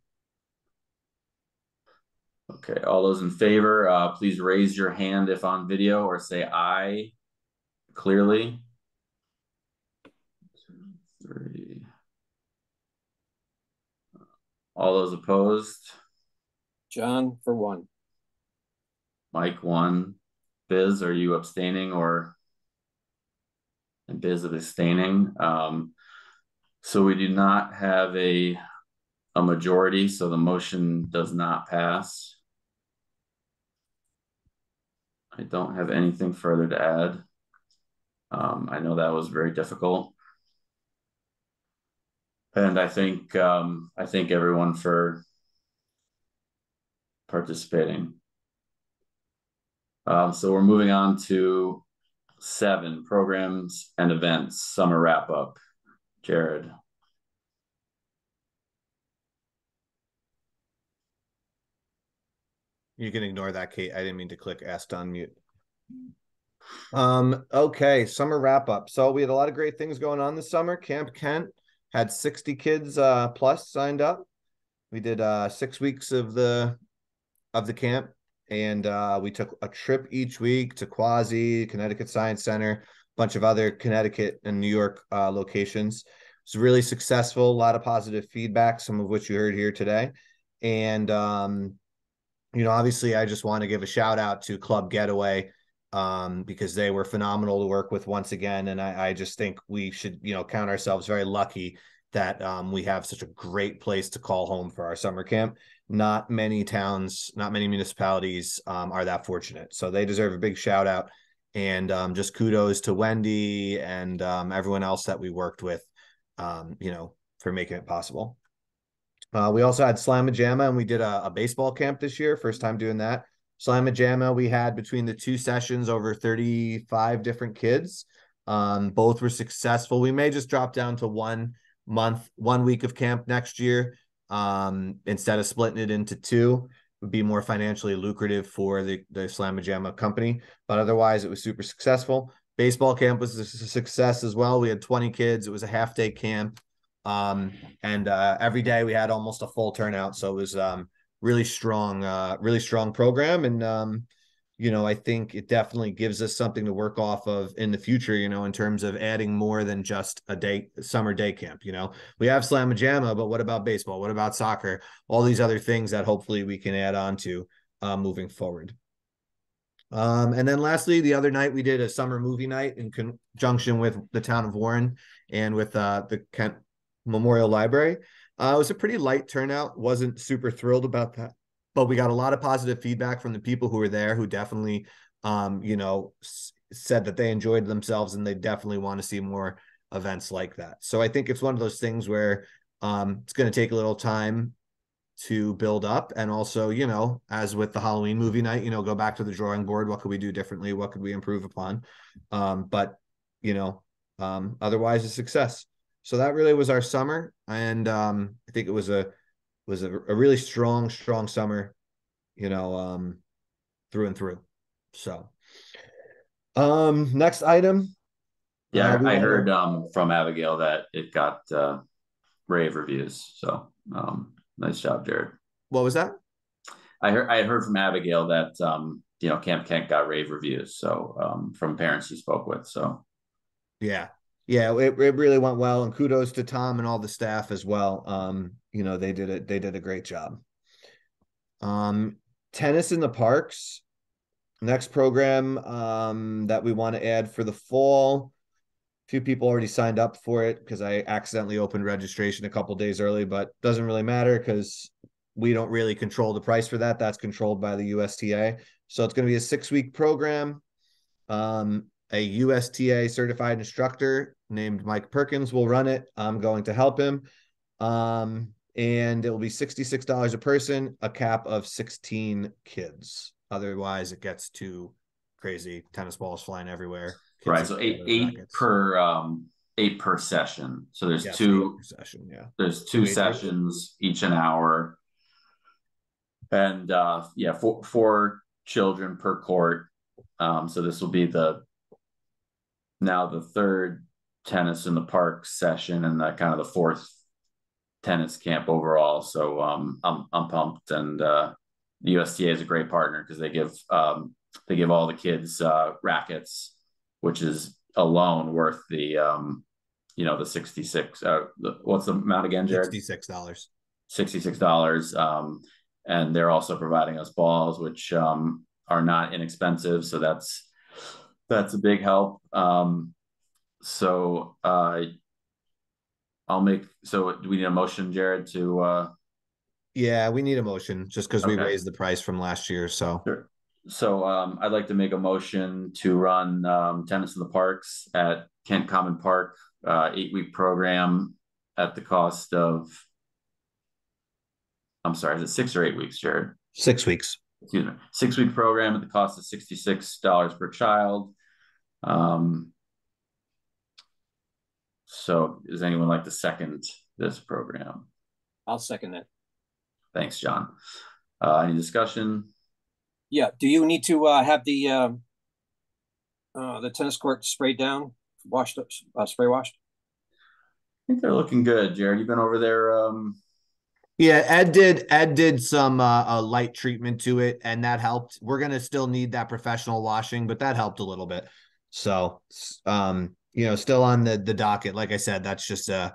S1: Okay, all those in favor, uh, please raise your hand if on video or say aye clearly. Two, Three. All those opposed,
S11: John for one.
S1: Mike one, Biz, are you abstaining or? And Biz is abstaining, um, so we do not have a, a majority, so the motion does not pass. I don't have anything further to add. Um, I know that was very difficult. And I think, um, I thank everyone for participating. Um, so we're moving on to seven programs and events, summer wrap up. Jared.
S4: You can ignore that, Kate. I didn't mean to click asked on mute. Um, okay, summer wrap up. So we had a lot of great things going on this summer. Camp Kent had 60 kids uh plus signed up. We did uh six weeks of the of the camp and uh we took a trip each week to Quassy, Connecticut Science Center, bunch of other Connecticut and New York uh locations. was really successful. A lot of positive feedback, some of which you heard here today, and um, you know, obviously, I just want to give a shout out to Club Getaway um, because they were phenomenal to work with once again, and I, I just think we should you know count ourselves very lucky that um, we have such a great place to call home for our summer camp. Not many towns, not many municipalities um, are that fortunate. So they deserve a big shout out. And um, just kudos to Wendy and um, everyone else that we worked with, um, you know, for making it possible. Uh, we also had Slamma and we did a, a, baseball camp this year. First time doing that. Slamma we had between the two sessions over 35 different kids. Um, both were successful. We may just drop down to one month, one week of camp next year. Um, instead of splitting it into two, be more financially lucrative for the the Slamma company. But otherwise, it was super successful. Baseball camp was a success as well. We had 20 kids. It was a half day camp, um, and uh, every day we had almost a full turnout. So it was um, really strong, uh, really strong program, and um, you know, I think it definitely gives us something to work off of in the future, you know, in terms of adding more than just a day summer day camp. You know, we have Slamma Jamma, but what about baseball? What about soccer? All these other things that hopefully we can add on to uh, moving forward. Um, and then lastly, the other night we did a summer movie night in conjunction with the town of Warren and with uh, the Kent Memorial Library. Uh, it was a pretty light turnout. wasn't super thrilled about that but we got a lot of positive feedback from the people who were there who definitely um you know s- said that they enjoyed themselves and they definitely want to see more events like that. So i think it's one of those things where um it's going to take a little time to build up. And also you know as with the halloween movie night you know go back to the drawing board. What could we do differently? What could we improve upon? Um but you know um otherwise a success. So that really was our summer. And um i think it was a was a, a really strong, strong summer, you know, um, through and through. So, um, next item.
S1: Yeah, uh, I heard um from Abigail that it got uh, rave reviews. So, um, nice job, Jared.
S4: What was that?
S1: I heard I heard from Abigail that um you know Camp Kent got rave reviews. So um from parents he spoke with. So
S4: yeah, yeah, it, it really went well, and kudos to Tom and all the staff as well. Um, you know, they did it. They did a great job. Um, tennis in the parks. Next program um, that we want to add for the fall. A few people already signed up for it because I accidentally opened registration a couple days early, but doesn't really matter because we don't really control the price for that. That's controlled by the USTA. So it's going to be a six week program. Um, a USTA certified instructor named Mike Perkins will run it. I'm going to help him. Um, and it will be $66 a person, a cap of 16 kids. Otherwise, it gets too crazy. Tennis balls flying everywhere.
S1: Kids right. So eight eight per um eight per session. So there's yes, two
S4: session, yeah.
S1: There's two, sessions each an hour. And uh yeah, four four children per court. Um, so this will be the now the third tennis in the park session and the kind of the fourth tennis camp overall. So um, I'm I'm pumped, and uh, the USTA is a great partner because they give um, they give all the kids uh, rackets, which is alone worth the um, you know the sixty six. Uh, the, what's the amount again, Jared?
S4: Sixty six dollars.
S1: Sixty six dollars. Um, and they're also providing us balls, which um, are not inexpensive. So that's that's a big help. Um, so uh, I'll make. So do we need a motion, Jared, to? uh
S4: Yeah, we need a motion just because okay. we raised the price from last year. So.
S1: Sure. So um, I'd like to make a motion to run um, tennis in the parks at Kent Common Park, uh, eight week program at the cost of. I'm sorry, is it six or eight weeks, Jared?
S4: Six weeks.
S1: Excuse me. Six week program at the cost of sixty six dollars per child. Um, so does anyone like to second this program?
S11: I'll second that.
S1: Thanks, John. Uh, any discussion?
S11: Yeah. Do you need to uh, have the uh, uh, the tennis court sprayed down, washed up, uh, spray washed?
S1: I think they're looking good, Jared. You've been over there. Um...
S4: Yeah, Ed did. Ed did some uh, a light treatment to it, and that helped. We're gonna still need that professional washing, but that helped a little bit. So, um, you know, still on the the docket. Like I said, that's just a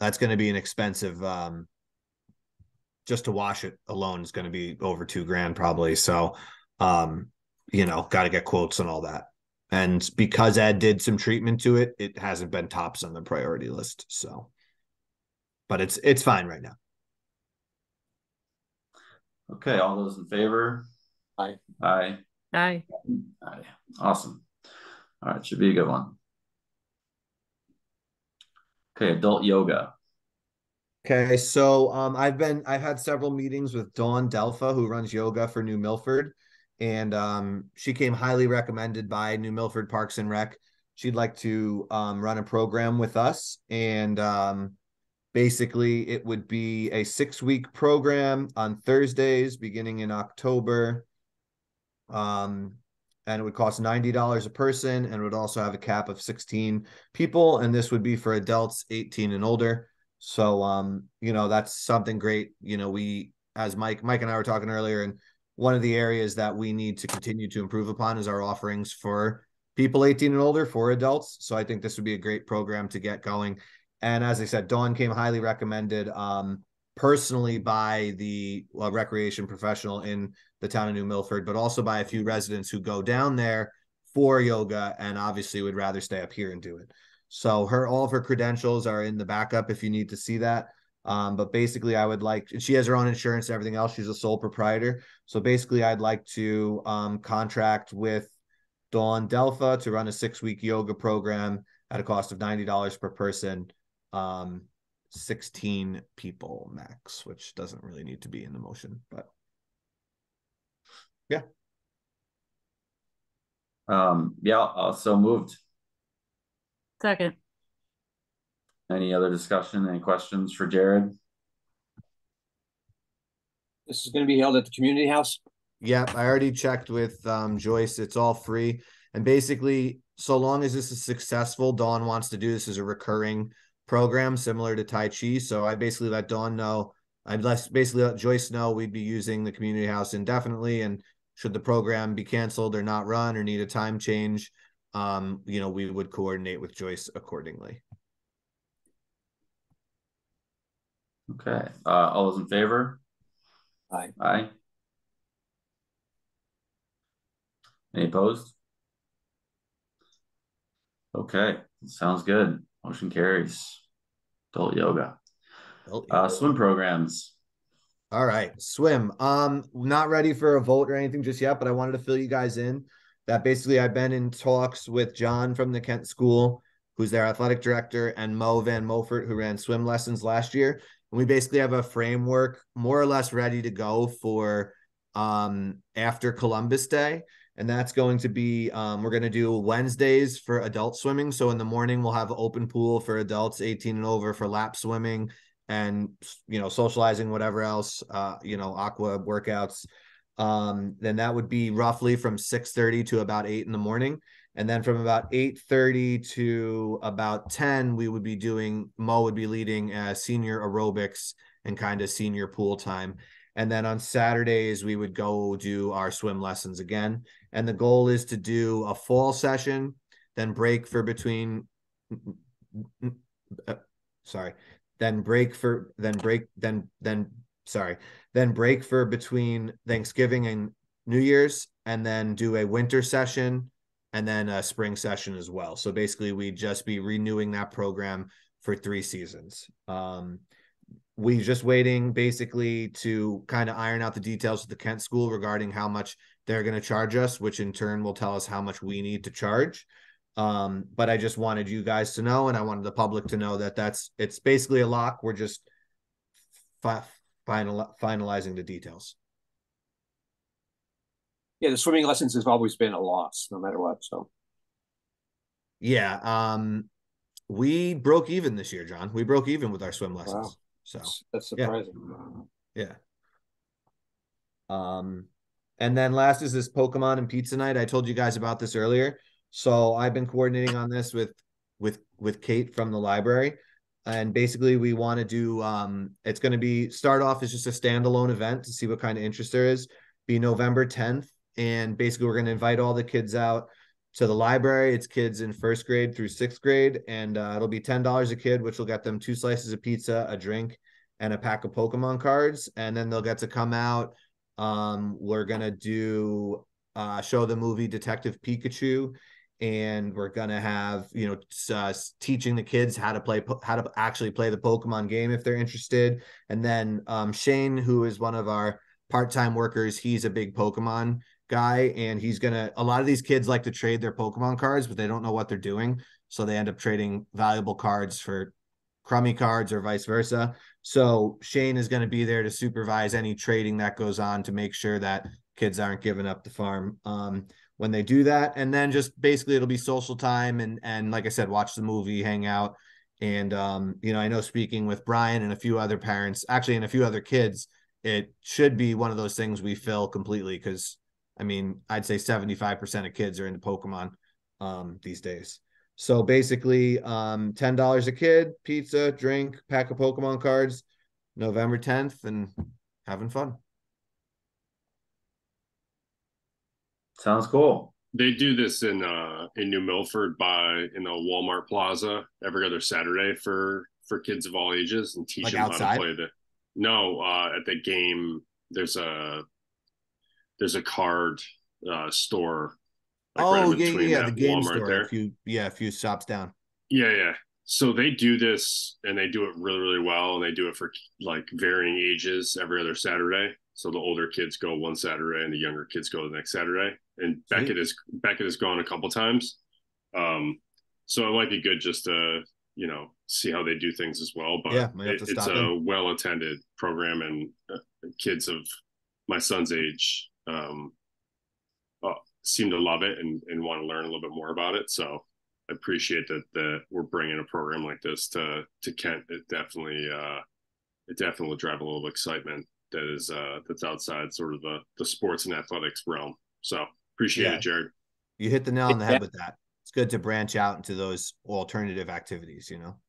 S4: that's going to be an expensive um just to wash it alone is going to be over two grand probably so um you know got to get quotes and all that and because ed did some treatment to it it hasn't been tops on the priority list so but it's it's fine right now
S1: Okay, all those in favor?
S11: Aye.
S1: Aye.
S2: Aye.
S1: Aye. Awesome. All right, should be a good one. Okay, adult yoga.
S4: Okay, so um, I've been I've had several meetings with Dawn Delpha, who runs yoga for New Milford, and um, she came highly recommended by New Milford Parks and Rec. She'd like to um, run a program with us, and um, basically it would be a six week program on Thursdays beginning in October. Um, and it would cost $90 a person and would also have a cap of 16 people and this would be for adults 18 and older. So um you know that's something great. You know we as mike mike and i were talking earlier and one of the areas that we need to continue to improve upon is our offerings for people 18 and older for adults. So i think this would be a great program to get going. And as i said dawn came highly recommended um personally by the uh, recreation professional in the town of New Milford, but also by a few residents who go down there for yoga and obviously would rather stay up here and do it. So her all of her credentials are in the backup if you need to see that. Um, but basically, I would like she has her own insurance and everything else. She's a sole proprietor. So basically, I'd like to um, contract with Dawn Delpha to run a six week yoga program at a cost of ninety dollars per person. Um, 16 people max, which doesn't really need to be in the motion, but yeah.
S1: Um, yeah, also moved.
S2: Second.
S1: Any other discussion? Any questions for Jared?
S11: This is going to be held at the community house.
S4: Yep, I already checked with um, Joyce. It's all free, and basically, so long as this is successful, Dawn wants to do this as a recurring program similar to Tai Chi. So I basically let Dawn know. I'd basically let Joyce know we'd be using the community house indefinitely, and should the program be canceled or not run or need a time change, um, you know, we would coordinate with Joyce accordingly.
S1: Okay, uh, all those in favor?
S11: Aye.
S1: Aye. Any opposed? Okay, sounds good. Motion carries. Adult yoga.
S4: Adult
S1: Uh, swim programs.
S4: All right, swim. Um, not ready for a vote or anything just yet, but I wanted to fill you guys in that basically I've been in talks with John from the Kent School, who's their athletic director, and Mo Van Mofert, who ran swim lessons last year. And we basically have a framework more or less ready to go for um after Columbus Day. And that's going to be um, we're going to do Wednesdays for adult swimming. So in the morning we'll have open pool for adults 18 and over for lap swimming and you know socializing whatever else uh you know aqua workouts um then that would be roughly from 6 30 to about 8 in the morning. And then from about 8 30 to about 10 we would be doing mo would be leading uh, senior aerobics and kind of senior pool time. And then on saturdays we would go do our swim lessons again. And the goal is to do a fall session then break for between uh, sorry then break for then break then then sorry then break for between thanksgiving and new year's and then do a winter session and then a spring session as well. So basically we'd just be renewing that program for three seasons. Um we just waiting basically to kind of iron out the details with the kent school regarding how much they're going to charge us which in turn will tell us how much we need to charge um, but I just wanted you guys to know, and I wanted the public to know that that's it's basically a lock. We're just fi- final finalizing the details.
S11: Yeah, the swimming lessons has always been a loss, no matter what. So,
S4: yeah, um, we broke even this year, John. We broke even with our swim lessons.
S11: Wow.
S4: So
S11: that's, surprising.
S4: Yeah. yeah. Um, and then last is this Pokemon and Pizza Night. I told you guys about this earlier. So I've been coordinating on this with with with Kate from the library. And basically we want to do um it's going to be start off as just a standalone event to see what kind of interest there is. Be November 10th and basically we're going to invite all the kids out to the library. It's kids in first grade through sixth grade, and uh, it'll be ten dollars a kid, which will get them two slices of pizza, a drink, and a pack of Pokemon cards. And then they'll get to come out. Um, we're gonna do uh, show the movie Detective Pikachu, and we're gonna have you know uh, teaching the kids how to play how to actually play the Pokemon game if they're interested. And then um, Shane, who is one of our part-time workers, he's a big Pokemon guy and he's gonna a lot of these kids like to trade their pokemon cards but they don't know what they're doing. So they end up trading valuable cards for crummy cards or vice versa. So shane is going to be there to supervise any trading that goes on to make sure that kids aren't giving up the farm. Um, when they do that and then just basically it'll be social time and and like i said watch the movie hang out and um, you know i know speaking with brian and a few other parents actually and a few other kids it should be one of those things we fill completely because I mean, I'd say 75% of kids are into Pokemon um, these days. So basically, um, $10 a kid, pizza, drink, pack of Pokemon cards, November 10th, and having fun.
S1: Sounds cool.
S15: They do this in uh in New Milford by in the Walmart Plaza every other Saturday for for kids of all ages and teach
S4: Like
S15: them how to play the no uh at the game there's a there's a card uh store like
S4: oh,
S15: in
S4: yeah, yeah, yeah. The game
S15: Walmart
S4: store.
S15: there.
S4: A few, yeah, a few stops down.
S15: Yeah, yeah. So they do this and they do it really, really well. And they do it for like varying ages every other Saturday. So the older kids go one Saturday and the younger kids go the next Saturday. And
S4: Sweet.
S15: Beckett is Beckett has gone a couple times. Um, so it might be good just to you know see how they do things as well. But
S4: Yeah,
S15: it- it's a well attended program, and uh, kids of my son's age um, uh, seem to love it and, and want to learn a little bit more about it. So I appreciate that that we're bringing a program like this to to Kent. It definitely uh, it definitely will drive a little excitement that is uh, that's outside sort of the the sports and athletics realm. So appreciate
S4: Yeah.
S15: it, Jared.
S4: You hit the nail on the
S11: Yeah.
S4: head with that. It's good to branch out into those alternative activities, you know?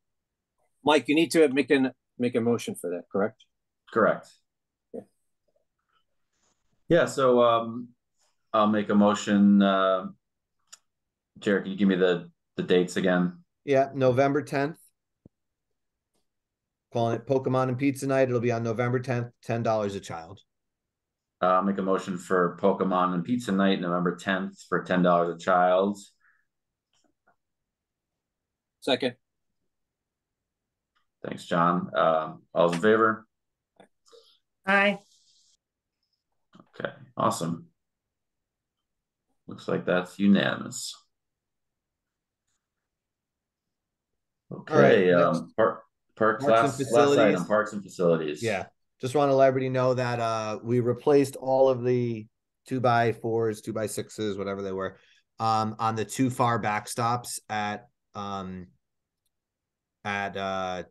S11: Mike, you need to make an make a motion for that, correct?
S1: Correct. Yeah. Yeah, so um I'll make a motion. Uh Jared, can you give me the the dates again?
S4: Yeah, November 10th. Calling it Pokemon and Pizza Night. It'll be on November 10th, $10 a child.
S1: Uh, I'll make a motion for Pokemon and Pizza Night, November tenth for ten dollars a child.
S11: Second.
S1: Thanks, John. Um, all in favor?
S2: Aye.
S1: Okay, awesome. Looks like that's unanimous. Okay,
S4: right,
S1: um, park, parks,
S4: Parks
S1: last, last
S4: facilities.
S1: item, parks and facilities.
S4: Yeah. Just want to let everybody know that uh we replaced all of the two by fours, two by sixes, whatever they were, um, on the two far backstops at um at uh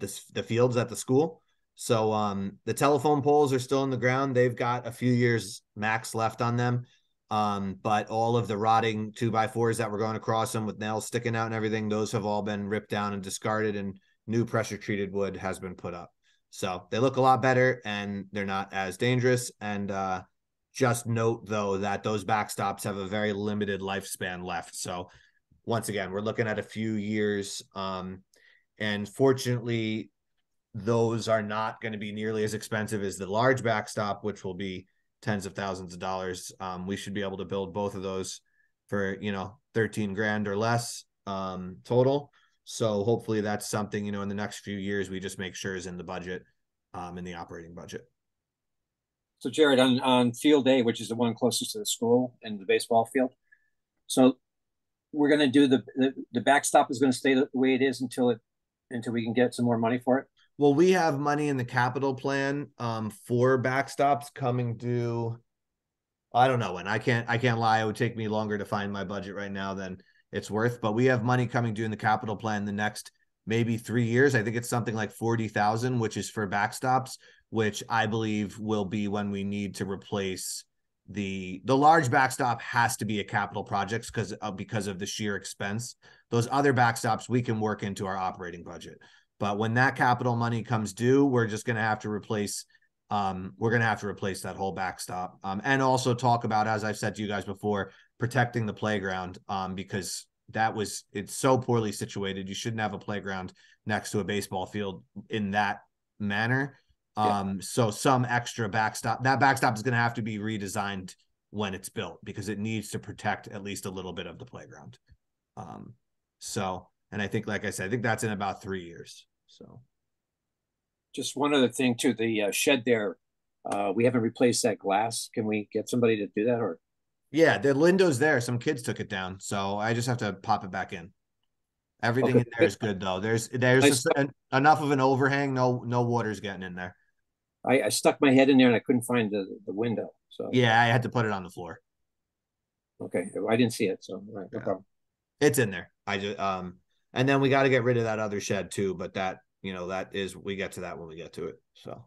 S4: the the fields at the school. So um the telephone poles are still in the ground. They've got a few years max left on them. Um, but all of the rotting two by fours that were going across them with nails sticking out and everything, those have all been ripped down and discarded, and new pressure treated wood has been put up. So they look a lot better and they're not as dangerous. And uh, just note though that those backstops have a very limited lifespan left. So once again, we're looking at a few years. Um, and fortunately, those are not going to be nearly as expensive as the large backstop, which will be tens of thousands of dollars. Um, we should be able to build both of those for you know 13 grand or less um, total. So hopefully that's something you know in the next few years we just make sure is in the budget, um, in the operating budget.
S11: So Jared, on, on field A, which is the one closest to the school and the baseball field. So we're gonna do the, the, the backstop is gonna stay the way it is until it, until we can get some more money for it.
S4: Well, we have money in the capital plan um, for backstops coming due. I don't know when. I can't. I can't lie. It would take me longer to find my budget right now than it's worth. But we have money coming due in the capital plan the next maybe three years. I think it's something like forty thousand, which is for backstops, which I believe will be when we need to replace the the large backstop has to be a capital project because uh, because of the sheer expense. Those other backstops we can work into our operating budget. But when that capital money comes due, we're just going to have to replace. Um, we're going to have to replace that whole backstop, um, and also talk about, as I've said to you guys before, protecting the playground um because that was it's so poorly situated you shouldn't have a playground next to a baseball field in that manner um so some extra backstop that backstop is going to have to be redesigned when it's built because it needs to protect at least a little bit of the playground um so and i think like i said i think that's in about three years so
S11: Just one other thing too, the uh, shed there, uh, we haven't replaced that glass. Can we get somebody to do that or?
S4: Yeah, the window's there. Some kids took it down, so I just have to pop it back in. Everything
S11: Okay.
S4: in there is good though. There's there's
S11: I
S4: just en- enough of an overhang. No no water's getting in there.
S11: I, I stuck my head in there and I couldn't find the, the window, so.
S4: Yeah, I had to put it on the floor.
S11: Okay, I didn't see it, so, all right, no
S4: Yeah.
S11: problem.
S4: It's in there. I just um, and then we got to get rid of that other shed too. But that you know that is we get to that when we get to it. So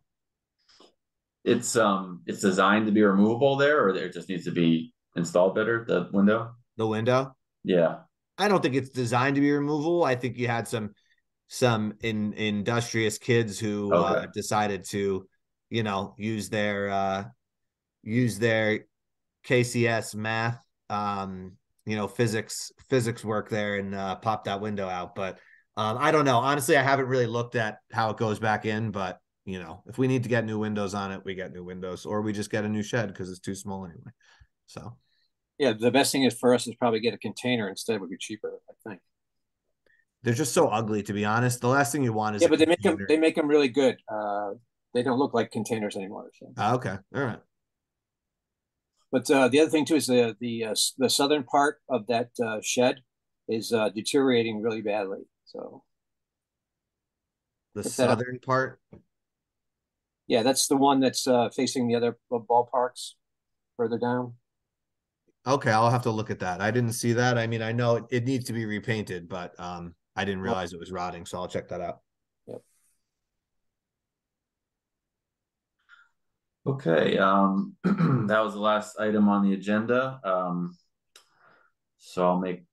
S1: It's um it's designed to be removable there, or it just needs to be installed better. The window.
S4: the window.
S1: Yeah.
S4: I don't think it's designed to be removable. I think you had some some in industrious kids who uh, decided to, you know, use their uh use their KCS math um you know physics physics work there and uh pop that window out but um I don't know honestly I haven't really looked at how it goes back in but you know if we need to get new windows on it we get new windows or we just get a new shed because it's too small anyway so
S11: Yeah, the best thing is for us is probably get a container instead, would be cheaper, I think.
S4: they're just so ugly to be honest the last thing you want is
S11: Yeah, but they make them they make them really good. Uh, they don't look like containers anymore, so.
S4: Ah, okay all right
S11: But uh, the other thing too is the the uh, the southern part of that uh, shed is uh, deteriorating really badly. So
S4: the southern part
S11: yeah, that's the one that's uh, facing the other ballparks further down.
S4: Okay, I'll have to look at that. I didn't see that. I mean, I know it, it needs to be repainted, but um, I didn't realize it was rotting, so I'll check that out. Yep.
S1: Okay, um, that was the last item on the agenda. Um, so I'll make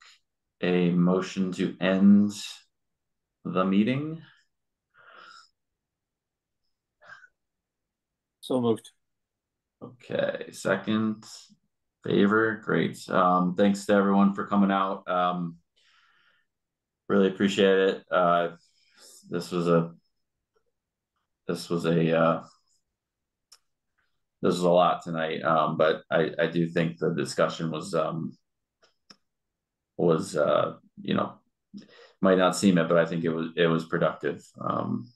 S1: a motion to end the meeting.
S11: So moved.
S1: Okay, second, favor, great. Um, thanks to everyone for coming out. Um, really appreciate it. Uh, this was a, this was a, uh, this was a lot tonight. Um, but I, I do think the discussion was, um, was, uh, you know, might not seem it, but I think it was, it was productive. Um,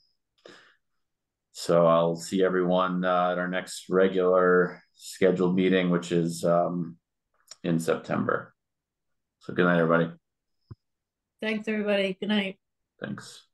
S1: so I'll see everyone uh, at our next regular scheduled meeting, which is um, in September. So good night, everybody.
S2: Thanks, everybody. Good night.
S1: Thanks.